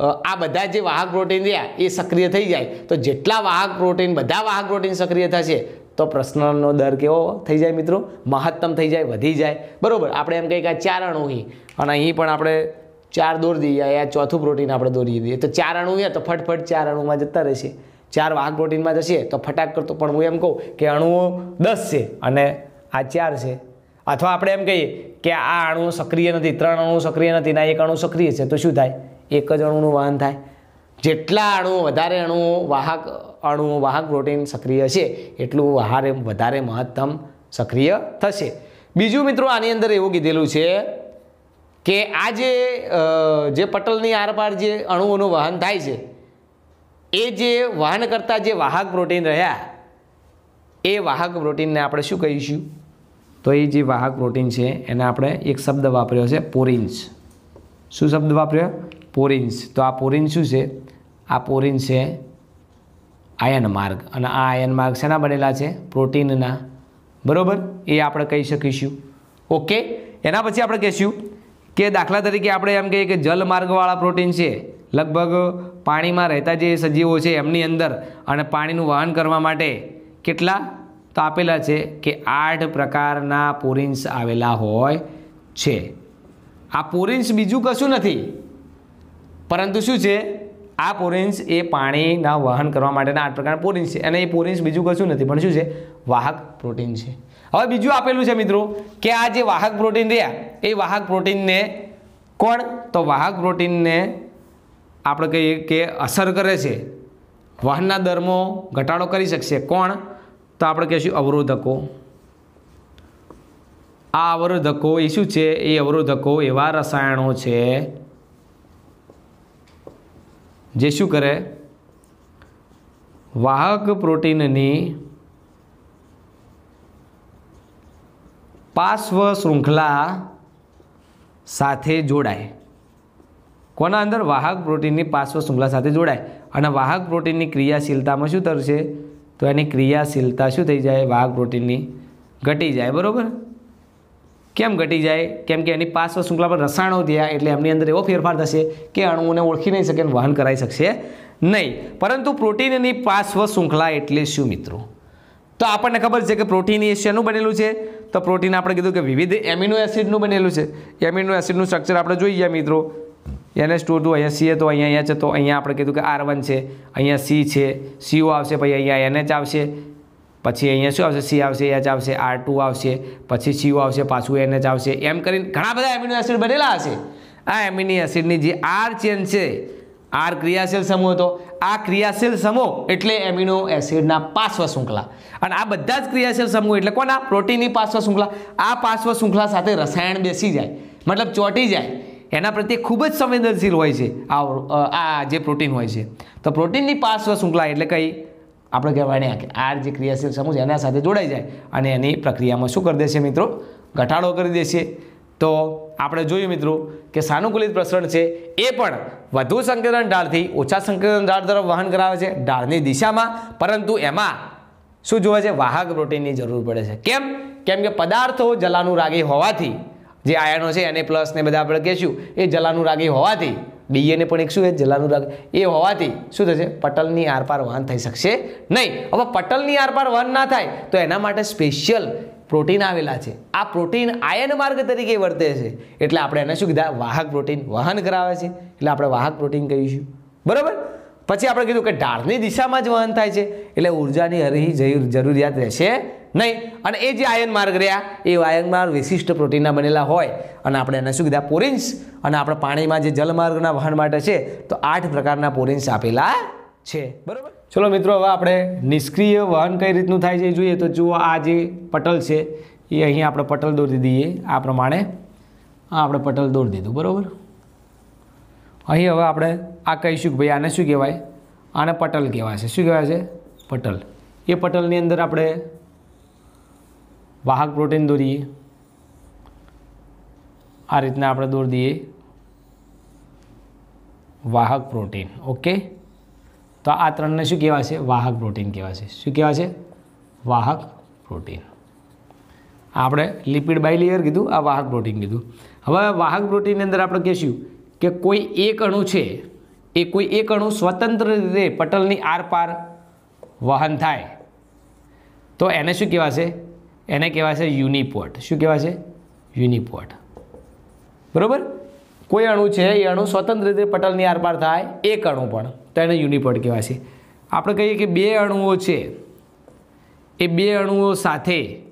આ બધા જે વાહક પ્રોટીન રહ્યા, એ સક્રિય થઈ જાય. તો જેટલા વાહક પ્રોટીન, બધા વાહક પ્રોટીન સક્રિય થશે, તો પ્રશ્નનો દર કેવો થઈ જાય મિત્રો? મહત્તમ થઈ જાય, વધી જાય. બરાબર? આપણે એમ કહીએ કે ચાર અણુ અને અહીં પણ આપણે ચાર દોરી દઈએ ચોથું પ્રોટીન આપણે દોરી દઈએ. તો ચાર અણુ તો ફટફટ ચાર અણુમાં જતા રહેશે. ચાર વાહક પ્રોટીનમાં જશે તો ફટાક કરતો. પણ હું એમ કહું કે અણુઓ દસ છે અને આ ચાર છે. અથવા આપણે એમ કહીએ કે આ અણુ સક્રિય નથી, ત્રણ અણુ સક્રિય નથી ના એક અણુ સક્રિય છે તો શું થાય? એક જ અણુનું વહન થાય. જેટલા અણુઓ, વધારે અણુઓ, વાહક અણુઓ, વાહક પ્રોટીન સક્રિય છે, એટલું વધારે વધારે મહત્તમ સક્રિય થશે. બીજું મિત્રો આની અંદર એવું કીધેલું છે કે આ જે જે પટલની આરપાર જે અણુઓનું વહન થાય છે એ જે વહન કરતા જે વાહક પ્રોટીન રહ્યા, એ વાહક પ્રોટીનને આપણે શું કહીશું? તો એ જે વાહક પ્રોટીન છે, એને આપણે એક શબ્દ વાપર્યો છે, પોરિન્સ. શું શબ્દ વાપર્યો? પોરિન્સ. તો આ પોરિન્સ શું છે? આ પોરિન્સ છે આયન માર્ગ. અને આ આયન માર્ગ શેના બનેલા છે? પ્રોટીનના. બરાબર? એ આપણે કહી શકીશું. ઓકે? એના પછી આપણે કહીશું કે દાખલા તરીકે આપણે એમ કહીએ કે જલમાર્ગવાળા પ્રોટીન છે, લગભગ પાણીમાં રહેતા જે સજીવો છે એમની અંદર અને પાણીનું વહન કરવા માટે કેટલા તો આપેલા છે કે આઠ પ્રકારના પોરિન્સ આવેલા હોય છે. આ પોરિન્સ બીજું કશું નથી, પરંતુ શું છે? આ પોરિન્સ એ પાણીના વહન કરવા માટેના આઠ પ્રકારના પોરિન્સ છે અને એ પોરિન્સ બીજું કશું નથી, પણ શું છે? વાહક પ્રોટીન છે. હવે બીજું આપેલું છે મિત્રો કે આ જે વાહક પ્રોટીન રહ્યા, એ વાહક પ્રોટીનને કોણ? તો વાહક પ્રોટીનને આપણે કહીએ કે અસર કરે છે. વહનના દરમાં ઘટાડો કરી શકશે. કોણ? તો આપણે કહીશું અવરોધકો. આ અવરોધકો એ શું છે? એ અવરોધકો એવા રસાયણો છે જે શું કરે? વાહક પ્રોટીનની પાર્શ્વ શૃંખલા સાથે જોડાય. કોના અંદર? વાહક પ્રોટીનની પાર્શ્વ શૃંખલા સાથે જોડાય. અને વાહક પ્રોટીનની ક્રિયાશીલતામાં શું થશે? તો એની ક્રિયાશીલતા શું થઈ જાય? વાહક પ્રોટીનની ઘટી જાય. બરાબર? કેમ ઘટી જાય? કેમ કે એની પાર્શ્વ શૃંખલા પર રસાયણો થયા એટલે એમની અંદર એવો ફેરફાર થશે કે અણુઓને ઓળખી નહીં શકે અને વહન કરાવી શકશે નહીં. પરંતુ પ્રોટીનની પાર્શ્વ શૃંખલા એટલે શું મિત્રો? તો આપણને ખબર છે કે પ્રોટીન એ શેનું બનેલું છે? તો પ્રોટીન આપણે કીધું કે વિવિધ એમિનો એસિડનું બનેલું છે. એમિનો એસિડનું સ્ટ્રક્ચર આપણે જોઈ ગયા મિત્રો. એને ટુ ટુ અહીંયા સી તો અહીંયા અહીંયા છે તો અહીંયા આપણે કીધું કે આર વન છે. અહીંયા સી છે. સીઓ આવશે, પછી અહીંયા એનએચ આવશે. પછી અહીંયા શું આવશે? સી આવશે, એચ આવશે, આર ટુ આવશે. પછી સીઓ આવશે, પાછું એનએચ આવશે. એમ કરીને ઘણા બધા એમિનો એસિડ બનેલા હશે. આ એમિની એસિડની જે આર ચેન છે આર ક્રિયાશીલ સમૂહ હતો. આ ક્રિયાશીલ સમૂહ એટલે એમિનો એસિડના પાર્શ્વ શૃંખલા. અને આ બધા જ ક્રિયાશીલ સમૂહ એટલે કોના? પ્રોટીનની પાર્શ્વ શૃંખલા. આ પાર્શ્વ શૃંખલા સાથે રસાયણ બેસી જાય. મતલબ ચોંટી જાય. એના પ્રત્યે ખૂબ જ સંવેદનશીલ હોય છે આ આ જે પ્રોટીન હોય છે. તો પ્રોટીનની પાર્શ્વ શૃંખલા એટલે કઈ? આપણે કહેવાય કે આ જે ક્રિયાશીલ સમૂહ છે, એના સાથે જોડાઈ જાય. અને એની પ્રક્રિયામાં શું કરી દેશે મિત્રો? ઘટાડો કરી દેશે. તો આપણે જોયું મિત્રો કે સાનુકૂલિત પ્રસરણ છે એ પણ વધુ સંકેતન ઢાળથી ઓછા સંકેતન ઢાળ તરફ વહન કરાવે છે ઢાળની દિશામાં, પરંતુ એમાં શું જોવે છે? વાહક પ્રોટીનની જરૂર પડે છે. કેમ? કેમ કે પદાર્થો જલાનુરાગી હોવાથી, જે આયનો છે એને પ્લસ ને બધા આપણે કહેશું, એ જલાનુરાગી હોવાથી ડીએનએ પણ એક શું છે? જલાનુરાગ, એ હોવાથી શું થશે? પટલની આરપાર વહન થઈ શકશે નહીં. હવે પટલની આરપાર વહન ના થાય તો એના માટે સ્પેશિયલ પ્રોટીન આવેલા છે. આ પ્રોટીન આયન માર્ગ તરીકે વર્તે છે. એટલે આપણે એને શું કીધા? વાહક પ્રોટીન વહન કરાવે છે. એટલે આપણે વાહક પ્રોટીન કહીશું. બરાબર? પછી આપણે કીધું કે ઢાળની દિશામાં જ વહન થાય છે. એટલે ઉર્જાની હરી જરૂરિયાત રહેશે નહીં. અને એ જે આયન માર્ગ રહ્યા, એ આયન માર્ગ વિશિષ્ટ પ્રોટીનના બનેલા હોય. અને આપણે એને શું કીધા? પોરિન્સ. અને આપણે પાણીમાં જે જલમાર્ગના વહન માટે છે, તો આઠ પ્રકારના પોરિન્સ આપેલા છે. બરાબર? ચલો મિત્રો, હવે આપણે નિષ્ક્રિય વહન કઈ રીતનું થાય છે એ જોઈએ. તો જુઓ, આ જે પટલ છે, એ અહીં આપણે પટલ દોરી દઈએ આ પ્રમાણે આ આપણે પટલ દોરી દીધું, બરાબર? અહીં હવે આપણે આ કહીશું કે ભાઈ, આને શું કહેવાય? આને પટલ કહેવાય છે. શું કહેવાય છે? પટલ. એ પટલની અંદર આપણે વાહક પ્રોટીન દોરીએ. આ રીતના આપણે દોરી દઈએ. વાહક પ્રોટીન, ઓકે? તો આ ત્રણને શું કહેવાય છે? વાહક પ્રોટીન કહેવાય છે. શું કહેવાય છે? વાહક પ્રોટીન. આપણે લિપિડ બાયલેયર કીધું, આ વાહક પ્રોટીન કીધું. હવે વાહક પ્રોટીનની અંદર આપણે કહીશું કે કોઈ એક અણુ છે, એ કોઈ એક અણુ સ્વતંત્ર રીતે પટલની આરપાર વહન થાય. તો એને શું કહેવાશે એને કહેવાશે યુનિપોટ. શું કહેવાશે યુનિપોટ. બરાબર? કોઈ અણુ છે, એ અણુ સ્વતંત્ર રીતે પટલની આરપાર થાય, એક અણુ પણ, તો એને યુનિપોડ કહેવાય છે. આપણે કહીએ કે બે અણુઓ છે, એ બે અણુઓ સાથે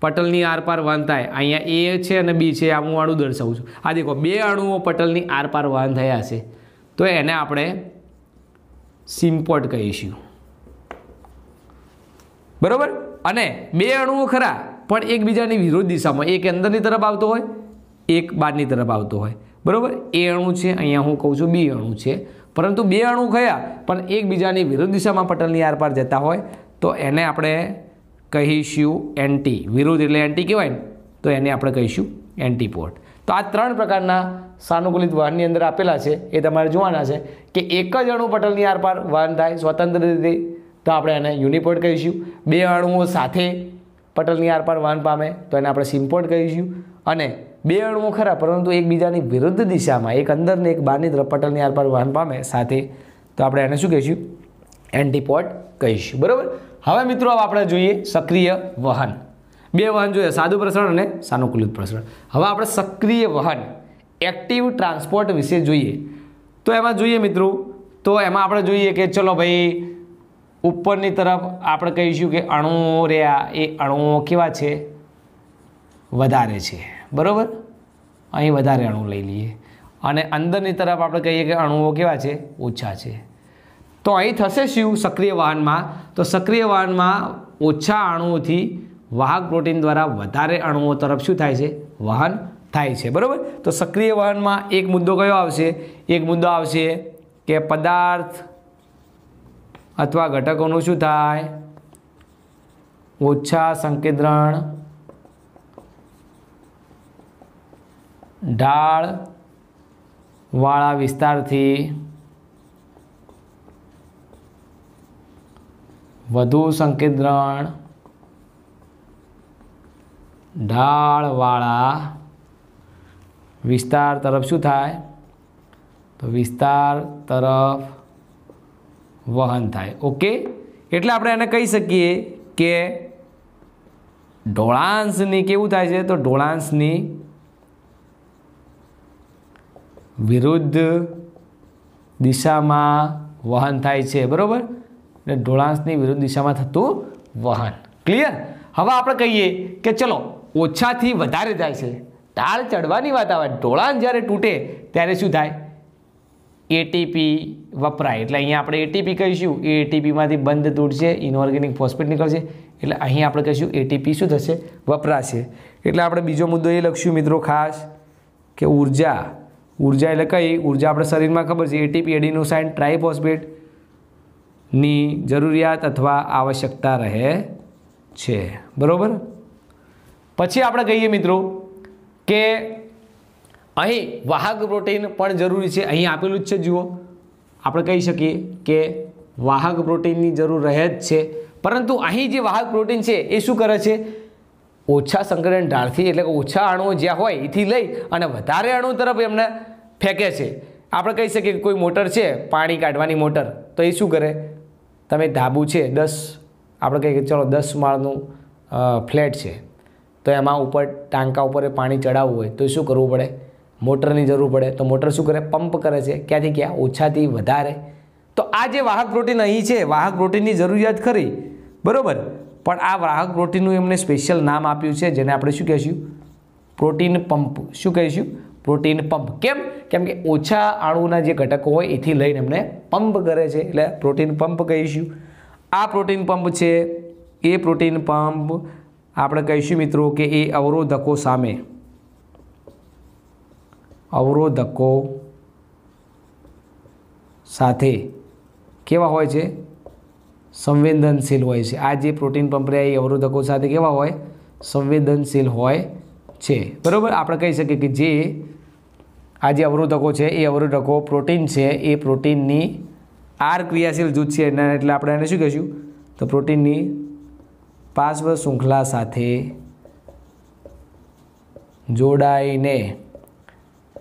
પટલની આરપાર વહન થાય અહીંયા એ છે અને બી છે, આ હું અણુ દર્શાવું છું. આ દેખો, બે અણુઓ પટલની આરપાર વહન થયા છે, તો એને આપણે સિમ્પોટ કહીશું. બરાબર? અને બે અણુઓ ખરા, પણ એકબીજાની વિરોધ દિશામાં, એક અંદરની તરફ આવતો હોય, એક બહારની તરફ આવતો હોય. બરાબર? એ અણુ છે, અહીંયા હું કહું છું બી અણુ છે. પરંતુ બે અણુ કયા પણ એકબીજાની વિરુદ્ધ દિશામાં પટલની આરપાર જતા હોય, તો એને આપણે કહીશું એન્ટી વિરુદ્ધ એટલે એન્ટી કહેવાય ને, તો એને આપણે કહીશું એન્ટીપોટ તો આ ત્રણ પ્રકારના સાનુકૂલિત વાહનની અંદર આપેલા છે, એ તમારે જોવાના છે કે એક જ અણુ પટલની આરપાર વાહન થાય સ્વતંત્ર રીતે, તો આપણે એને યુનિપોર્ટ કહીશું. બે અણુઓ સાથે પટલની આરપાર વાહન પામે, તો એને આપણે સિમ્પોર્ટ કહીશું. અને બે અણુઓ ખરા, પરંતુ એકબીજાની વિરુદ્ધ દિશામાં, એક અંદર ને એક બહારની તરફ આરપાર વહન પામે, સાથે. તો આપણે એને શું કહીશું? એન્ટીપોટ કહીશું. બરાબર? હવે મિત્રો આપણે જોઈએ સક્રિય વહન. બે વહન જોઈએ, સાદું પ્રસરણ અને સાનુકૂલિત પ્રસરણ. હવે આપણે સક્રિય વહન, એક્ટિવ ટ્રાન્સપોર્ટ વિશે જોઈએ. તો એમાં જોઈએ મિત્રો, તો એમાં આપણે જોઈએ કે ચલો ભાઈ, ઉપરની તરફ આપણે કહીશું કે અણુઓ રહ્યા, એ અણુઓ કેવા છે? વધારે છે. બરાબર? અહીં વધારે અણુ લઈ લઈએ. અને અંદરની તરફ આપણે કહીએ કે અણુઓ કેવા છે? ઓછા છે. તો અહીં થશે શું? સક્રિય વાહનમાં. તો સક્રિય વાહનમાં ઓછા અણુઓથી વાહક પ્રોટીન દ્વારા વધારે અણુઓ તરફ શું થાય છે? વહન થાય છે. બરાબર? તો સક્રિય વહનમાં એક મુદ્દો કયો આવશે? એક મુદ્દો આવશે કે પદાર્થ અથવા ઘટકોનું શું થાય? ઓછા સંકેદ્રણ ઢાળ વાળા વિસ્તારથી વધુ સંકેદ્રણ ઢાળવાળા વિસ્તાર તરફ શું થાય? તો વિસ્તાર તરફ વહન થાય. ઓકે? એટલે આપણે એને કહી શકીએ કે ઢોળાંશની કેવું થાય છે? તો ઢોળાંશની વિરુદ્ધ દિશામાં વહન થાય છે, બરાબર? એટલે ઢોળાંશની વિરુદ્ધ દિશામાં થતું વહન. ક્લિયર હવે આપણે કહીએ કે ચલો, ઓછાથી વધારે થાય છે. ટાળ ચડવાની વાત આવે ઢોળાંશ જ્યારે તૂટે ત્યારે શું થાય? એટીપી વપરાય. એટલે અહીંયા આપણે એટીપી કહીશું. એ એટીપીમાંથી બંધ તૂટશે ઇનઓર્ગેનિક ફોસ્ફેટ નીકળશે. એટલે અહીં આપણે કહીશું એટીપી શું થશે? વપરાશે. એટલે આપણે બીજો મુદ્દો એ લખશું મિત્રો ખાસ, કે ઊર્જા ઊર્જા એટલે કઈ ઊર્જા આપણે શરીરમાં ખબર છે એટીપી એડિનોસાઇન ટ્રાઇફોસ્ફેટની જરૂરિયાત અથવા આવશ્યકતા રહે છે. બરાબર? પછી આપણે કહીએ મિત્રો કે અહીં વાહક પ્રોટીન પણ જરૂરી છે. અહીં આપેલું જ છે, જુઓ. આપણે કહી શકીએ કે વાહક પ્રોટીનની જરૂર રહે જ છે. પરંતુ અહીં જે વાહક પ્રોટીન છે, એ શું કરે છે? ઓછા સંકલન ઢાળથી, એટલે કે ઓછા અણુઓ જ્યાં હોય એથી લઈ અને વધારે અણુ તરફ એમને ફેંકે છે. આપણે કહી શકીએ કે કોઈ મોટર છે, પાણી કાઢવાની મોટર. તો એ શું કરે? તમે ધાબુ છે, દસ, આપણે કહીએ કે ચલો દસ માળનું ફ્લેટ છે. તો એમાં ઉપર ટાંકા ઉપર પાણી ચડાવવું હોય, તો શું કરવું પડે? મોટરની જરૂર પડે. તો મોટર શું કરે? પંપ કરે છે. ક્યાંથી ક્યાં? ઓછાથી વધારે. તો આ જે વાહક પ્રોટીન અહીં છે, વાહક પ્રોટીનની જરૂરિયાત ખરી. બરાબર? પણ આ વાહક પ્રોટીનનું એમને સ્પેશિયલ નામ આપ્યું છે, જેને આપણે શું કહીશું? Protein pump. શું કહીશું? Protein pump. કેમ? કેમ કે ઓછા અણુના જે ઘટકો હોય, એથી લઈને એમને પંપ કરે છે. એટલે પ્રોટીન પંપ કહીશું. આ પ્રોટીન પંપ છે. એ પ્રોટીન પંપ આપણે કહીશું મિત્રો કે એ અવરોધકો સામે. અવરોધકો સાથે કેવા હોય છે? સંવેદનશીલ હોય છે. આ જે પ્રોટીન પંપર્યાયી અવરોધકો સાથે કેવા હોય? સંવેદનશીલ હોય છે. બરાબર? આપણે કહી શકીએ કે જે આ જે અવરોધકો છે, એ અવરોધકો પ્રોટીન છે, એ પ્રોટીનની આર ક્રિયાશીલ જૂથ છે. એના એટલે આપણે એને શું કહીશું? તો પ્રોટીનની પાર્શ્વ શૃંખલા સાથે જોડાઈને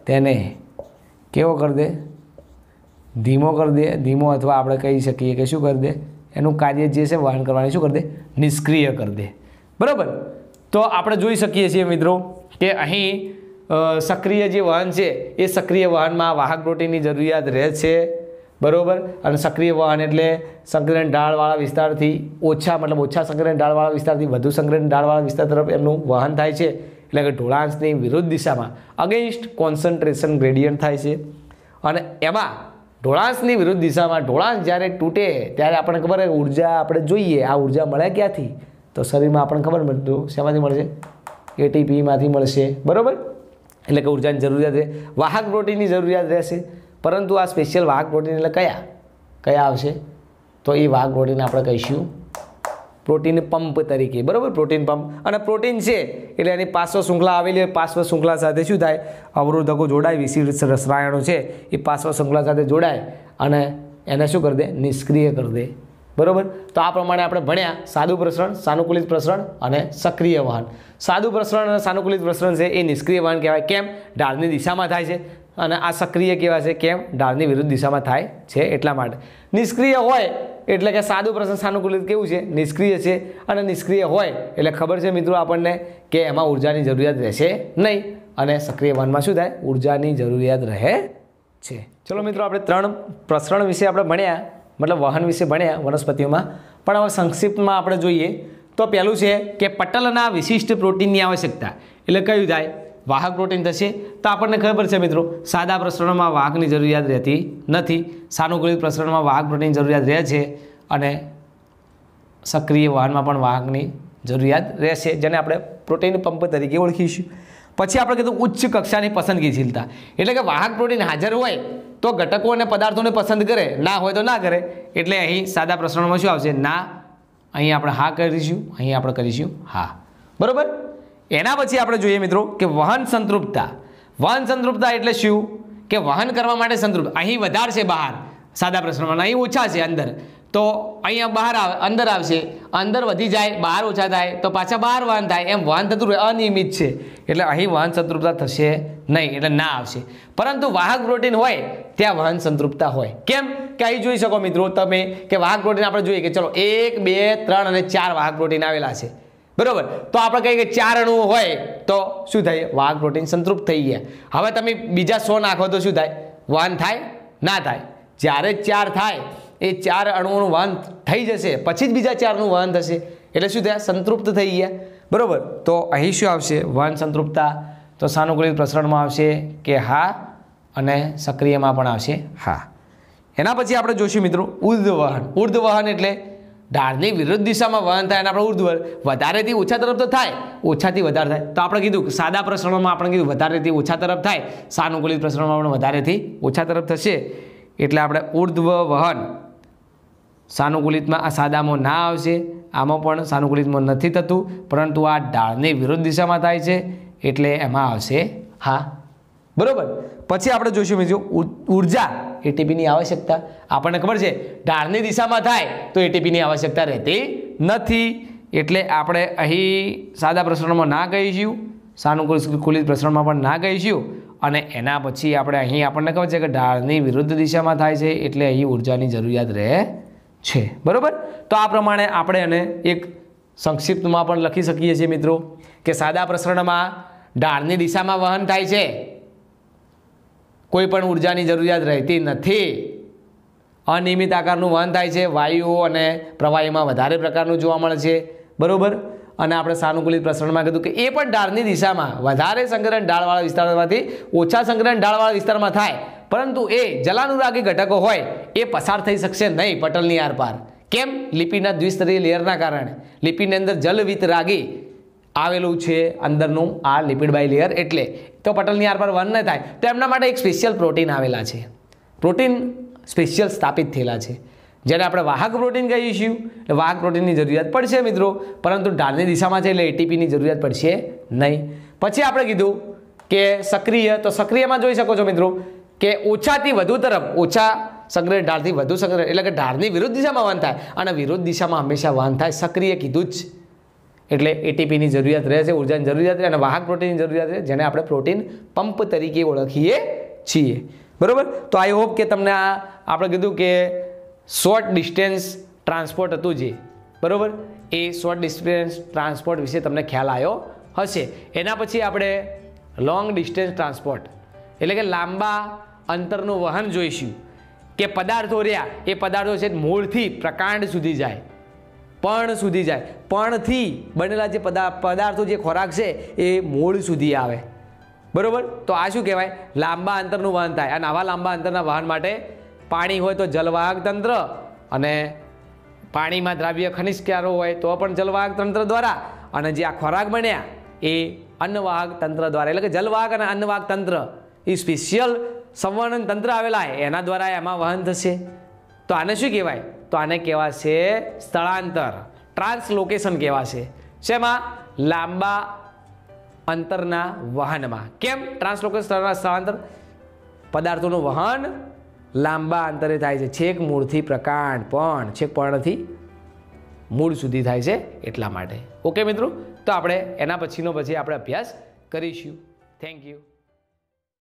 તેને કેવો કરી દે? ધીમો કરી દે. ધીમો અથવા આપણે કહી શકીએ કે શું કરી દે? એનું કાર્ય જે છે વહન કરવાની શું કરી દે? નિષ્ક્રિય કરી દે. બરાબર? તો આપણે જોઈ શકીએ છીએ મિત્રો કે અહીં સક્રિય જે વાહન છે, એ સક્રિય વાહનમાં વાહક પ્રોટીનની જરૂરિયાત રહે છે. બરાબર? અને સક્રિય વાહન એટલે સંકલન ઢાળવાળા વિસ્તારથી ઓછા, મતલબ ઓછા સંકલન ઢાળવાળા વિસ્તારથી વધુ સંકલન ઢાળવાળા વિસ્તાર તરફ એમનું વહન થાય છે. એટલે કે ઢોળાંશની વિરુદ્ધ દિશામાં અગેન્સ્ટ કોન્સન્ટ્રેશન ગ્રેડિયન્ટ થાય છે. અને એમાં ઢોળાંશની વિરુદ્ધ દિશામાં ઢોળાંશ જ્યારે તૂટે, ત્યારે આપણને ખબર હોય ઊર્જા આપણે જોઈએ, આ ઊર્જા મળે ક્યાંથી? તો શરીરમાં આપણને ખબર મળતું શેમાંથી મળશે? એટીપીમાંથી મળશે. બરાબર? એટલે કે ઉર્જાની જરૂરિયાત રહે. વાહક પ્રોટીનની જરૂરિયાત રહેશે. પરંતુ આ સ્પેશિયલ વાહક પ્રોટીન એટલે કયા? કયા આવશે? તો એ વાહક પ્રોટીન આપણે કહીશું પ્રોટીન પંપ તરીકે, બરાબર? Protein pump. અને પ્રોટીન છે, એટલે એની પાર્શ્વ શૃંખલા આવેલી પાર્શ્વ શૃંખલા સાથે શું થાય? અવરોધકો જોડાય, વિશિષ્ટ રસાયણો છે, એ પાર્શ્વ શૃંખલા સાથે જોડાય અને એને શું કરી દે? નિષ્ક્રિય કરી દે. બરાબર? તો આ પ્રમાણે આપણે ભણ્યા. સાદું પ્રસરણ, સાનુકૂલિત પ્રસરણ અને સક્રિય વાહન. સાદું પ્રસરણ અને સાનુકૂલિત પ્રસરણ છે, એ નિષ્ક્રિય વાહન કહેવાય. કેમ? ઢાળની દિશામાં થાય છે. અને આ સક્રિય કેવા છે? કેમ? ઢાળની વિરુદ્ધ દિશામાં થાય છે, એટલા માટે. નિષ્ક્રિય હોય એટલે કે સાદું પ્રસંગ સાનુકૂલિત કેવું છે? નિષ્ક્રિય છે અને નિષ્ક્રિય હોય એટલે ખબર છે મિત્રો આપણને કે એમાં ઉર્જાની જરૂરિયાત રહેશે નહીં અને સક્રિય વહનમાં શું થાય? ઉર્જાની જરૂરિયાત રહે છે. ચલો મિત્રો, આપણે ત્રણ પ્રસરણ વિશે આપણે ભણ્યા, મતલબ વહન વિશે ભણ્યા વનસ્પતિઓમાં. પણ હવે સંક્ષિપ્તમાં આપણે જોઈએ તો પહેલું છે કે પટલના વિશિષ્ટ પ્રોટીનની આવશ્યકતા. એટલે કયું થાય? વાહક પ્રોટીન થશે. તો આપણને ખબર છે મિત્રો, સાદા પ્રસરણમાં વાહકની જરૂરિયાત રહેતી નથી. સાનુકૂલિત પ્રસરણમાં વાહક પ્રોટીન જરૂરિયાત રહે છે અને સક્રિય વાહનમાં પણ વાહકની જરૂરિયાત રહેશે, જેને આપણે પ્રોટીન પંપ તરીકે ઓળખીશું. પછી આપણે કીધું ઉચ્ચ કક્ષાની પસંદગીશીલતા. એટલે કે વાહક પ્રોટીન હાજર હોય તો ઘટકો અને પદાર્થોને પસંદ કરે, ના હોય તો ના કરે. એટલે અહીં સાદા પ્રસરણમાં શું આવશે? ના. અહીં આપણે હા કરીશું, અહીં આપણે કરીશું હા. બરોબર? એના પછી આપણે જોઈએ મિત્રો કે વહન સંતૃપ્તતા. વહન સંતૃપ્તતા એટલે શું? કે વહન કરવા માટે સંતૃપ્ત. અહીં વધારે છે બહાર. સાદા પ્રશ્નમાં અહીં ઓછા છે અંદર. તો અહીંયા બહાર આવે, અંદર આવશે. અંદર વધી જાય, બહાર ઓછા થાય, તો પાછા બહાર વહન થાય. એમ વહન થતું અનિયમિત છે. એટલે અહીં વહન સંતૃપ્તતા થશે નહીં, એટલે ના આવશે. પરંતુ વાહક પ્રોટીન હોય, ત્યાં વહન સંતૃપ્તતા હોય. કેમ? કે અહીં જોઈ શકો મિત્રો તમે કે વાહક પ્રોટીન આપણે જોઈએ કે ચલો એક, બે, ત્રણ અને ચાર વાહક પ્રોટીન આવેલા છે. બરોબર? તો આપણે કહીએ કે ચાર અણુઓ હોય, તો શું થાય? વાહક પ્રોટીન સંતૃપ્ત થઈ ગયા. હવે તમે બીજા સો નાખો તો શું થાય? વહન થાય? ના થાય. જ્યારે ચાર થાય, એ ચાર અણુઓનું વહન થઈ જશે. પછી જ બીજા ચારનું વહન થશે. એટલે શું થયા? સંતૃપ્ત થઈ ગયા. બરોબર? તો અહીં શું આવશે? વહન સંતૃપ્તતા. તો સાનુકૂલિત પ્રસરણમાં આવશે કે હા, અને સક્રિયમાં પણ આવશે હા. એના પછી આપણે જોઈશું મિત્રો ઉર્ધ વહન ઉર્ધ વહન એટલે ઢાળની વિરુદ્ધ દિશામાં વહન થાય અને આપણે ઉર્ધ્વર વધારેથી ઓછા તરફ તો થાય, ઓછાથી વધારે થાય. તો આપણે કીધું સાદા પ્રસરણમાં આપણે કીધું વધારેથી ઓછા તરફ થાય, સાનુકૂલિત પ્રસરણમાં પણ વધારેથી ઓછા તરફ થશે. એટલે આપણે ઉર્ધ્વ વહન સાનુકૂલિતમાં આ સાદામાં ના આવશે. આમાં પણ સાનુકૂલિતમાં નથી થતું, પરંતુ આ ઢાળની વિરુદ્ધ દિશામાં થાય છે, એટલે એમાં આવશે હા. બરોબર? પછી આપણે જોઈશું બીજું. ઊર્જા એટીપીની આવશ્યકતા. આપણને ખબર છે, ઢાળની દિશામાં થાય તો એટીપીની આવશ્યકતા રહેતી નથી. એટલે આપણે અહીં સાદા પ્રસરણમાં ના કહીશું, સાનુકૂલિત પ્રસરણમાં પણ ના કહીશું. અને એના પછી આપણે અહીં આપણને ખબર છે કે ઢાળની વિરુદ્ધ દિશામાં થાય છે, એટલે અહીં ઉર્જાની જરૂરિયાત રહે છે. બરોબર? તો આ પ્રમાણે આપણે એને એક સંક્ષિપ્તમાં પણ લખી શકીએ છીએ મિત્રો, કે સાદા પ્રસરણમાં ઢાળની દિશામાં વહન થાય છે. કોઈ પણ ઉર્જાની જરૂરિયાત રહેતી નથી. અનિયમિત આકારનું વહન થાય છે, વાયુઓ અને પ્રવાહીમાં વધારે પ્રકારનું જોવા મળે છે. બરાબર? અને આપણે સાનુકૂલિત પ્રસરણમાં કીધું કે એ પણ ઢાળની દિશામાં, વધારે સંગ્રહણ ઢાળવાળા વિસ્તારમાંથી ઓછા સંગ્રહણ ઢાળવાળા વિસ્તારમાં થાય. પરંતુ એ જલાનુરાગી ઘટકો હોય, એ પસાર થઈ શકશે નહીં પટલની આરપાર. કેમ? લિપિના દ્વિસ્તરીય લેયરના કારણે. લિપિની અંદર જલવિતરાગી આવેલું છે અંદરનું આ લિપિડ બાય લેયર એટલે. તો પટલની આરપાર વન ન થાય. તો એમના માટે એક સ્પેશિયલ પ્રોટીન આવેલા છે. પ્રોટીન સ્પેશિયલ સ્થાપિત થયેલા છે. જેને આપણે વાહક પ્રોટીન કહીએ છીએ. એટલે વાહક પ્રોટીનની જરૂરિયાત પડશે મિત્રો. પરંતુ ઢાળની દિશામાં છે એટલે એટીપીની જરૂરિયાત પડશે નહીં. પછી આપણે કીધું કે સક્રિય. તો સક્રિયમાં જોઈ શકો છો મિત્રો કે ઓછાથી વધુ તરફ, ઓછા સંગ્રહ, ઢાળથી વધુ સંગ્રહ, એટલે કે ઢાળની વિરુદ્ધ દિશામાં વાન થાય. અને વિરુદ્ધ દિશામાં હંમેશા વાન થાય. સક્રિય કીધું જ. એટલે એટીપીની જરૂરિયાત રહે છે, ઉર્જાની જરૂરિયાત રહે અને વાહક પ્રોટીનની જરૂરિયાત રહે, જેને આપણે પ્રોટીન પંપ તરીકે ઓળખીએ છીએ. બરાબર? તો આઈ હોપ કે તમને આ, આપણે કીધું કે શોર્ટ ડિસ્ટન્સ ટ્રાન્સપોર્ટ હતું જે. બરાબર? એ શોર્ટ ડિસ્ટન્સ ટ્રાન્સપોર્ટ વિશે તમને ખ્યાલ આવ્યો હશે. એના પછી આપણે લોંગ ડિસ્ટન્સ ટ્રાન્સપોર્ટ એટલે કે લાંબા અંતરનું વહન જોઈશું. કે પદાર્થો રહ્યા, એ પદાર્થો છે મૂળથી પ્રકાંડ સુધી જાય. પણ સુધી જાય. પણથી બનેલા જે પદા, પદાર્થો જે ખોરાક છે, એ મૂળ સુધી આવે. બરાબર? તો આ શું કહેવાય? લાંબા અંતરનું વહન થાય. અને આવા લાંબા અંતરના વહન માટે પાણી હોય તો જલવાહક તંત્ર અને પાણીમાં દ્રાવ્ય ખનિજ ક્યારો હોય તો પણ જલવાહક તંત્ર દ્વારા. અને જે આ ખોરાક બન્યા, એ અન્નવાહક તંત્ર દ્વારા. એટલે કે જલવાહક અને અન્નવાહક તંત્ર એ સ્પેશિયલ સંવર્ણન તંત્ર આવેલા એના દ્વારા એમાં વહન થશે. તો આને શું કહેવાય? તો આને કહેવાશે સ્થળાંતર. ટ્રાન્સલોકેશન કહેવાશે. શેમાં? લાંબા અંતરના વહનમાં. કેમ? ટ્રાન્સલોકેશન સ્થળાંતર પદાર્થોનું વહન લાંબા અંતરે થાય છે. છેક મૂળથી પ્રકાંડ પણ, છેક પર્ણથી મૂળ સુધી થાય છે એટલા માટે. ઓકે મિત્રો? તો આપણે એના પછીનો પછી આપણે અભ્યાસ કરીશું. Thank you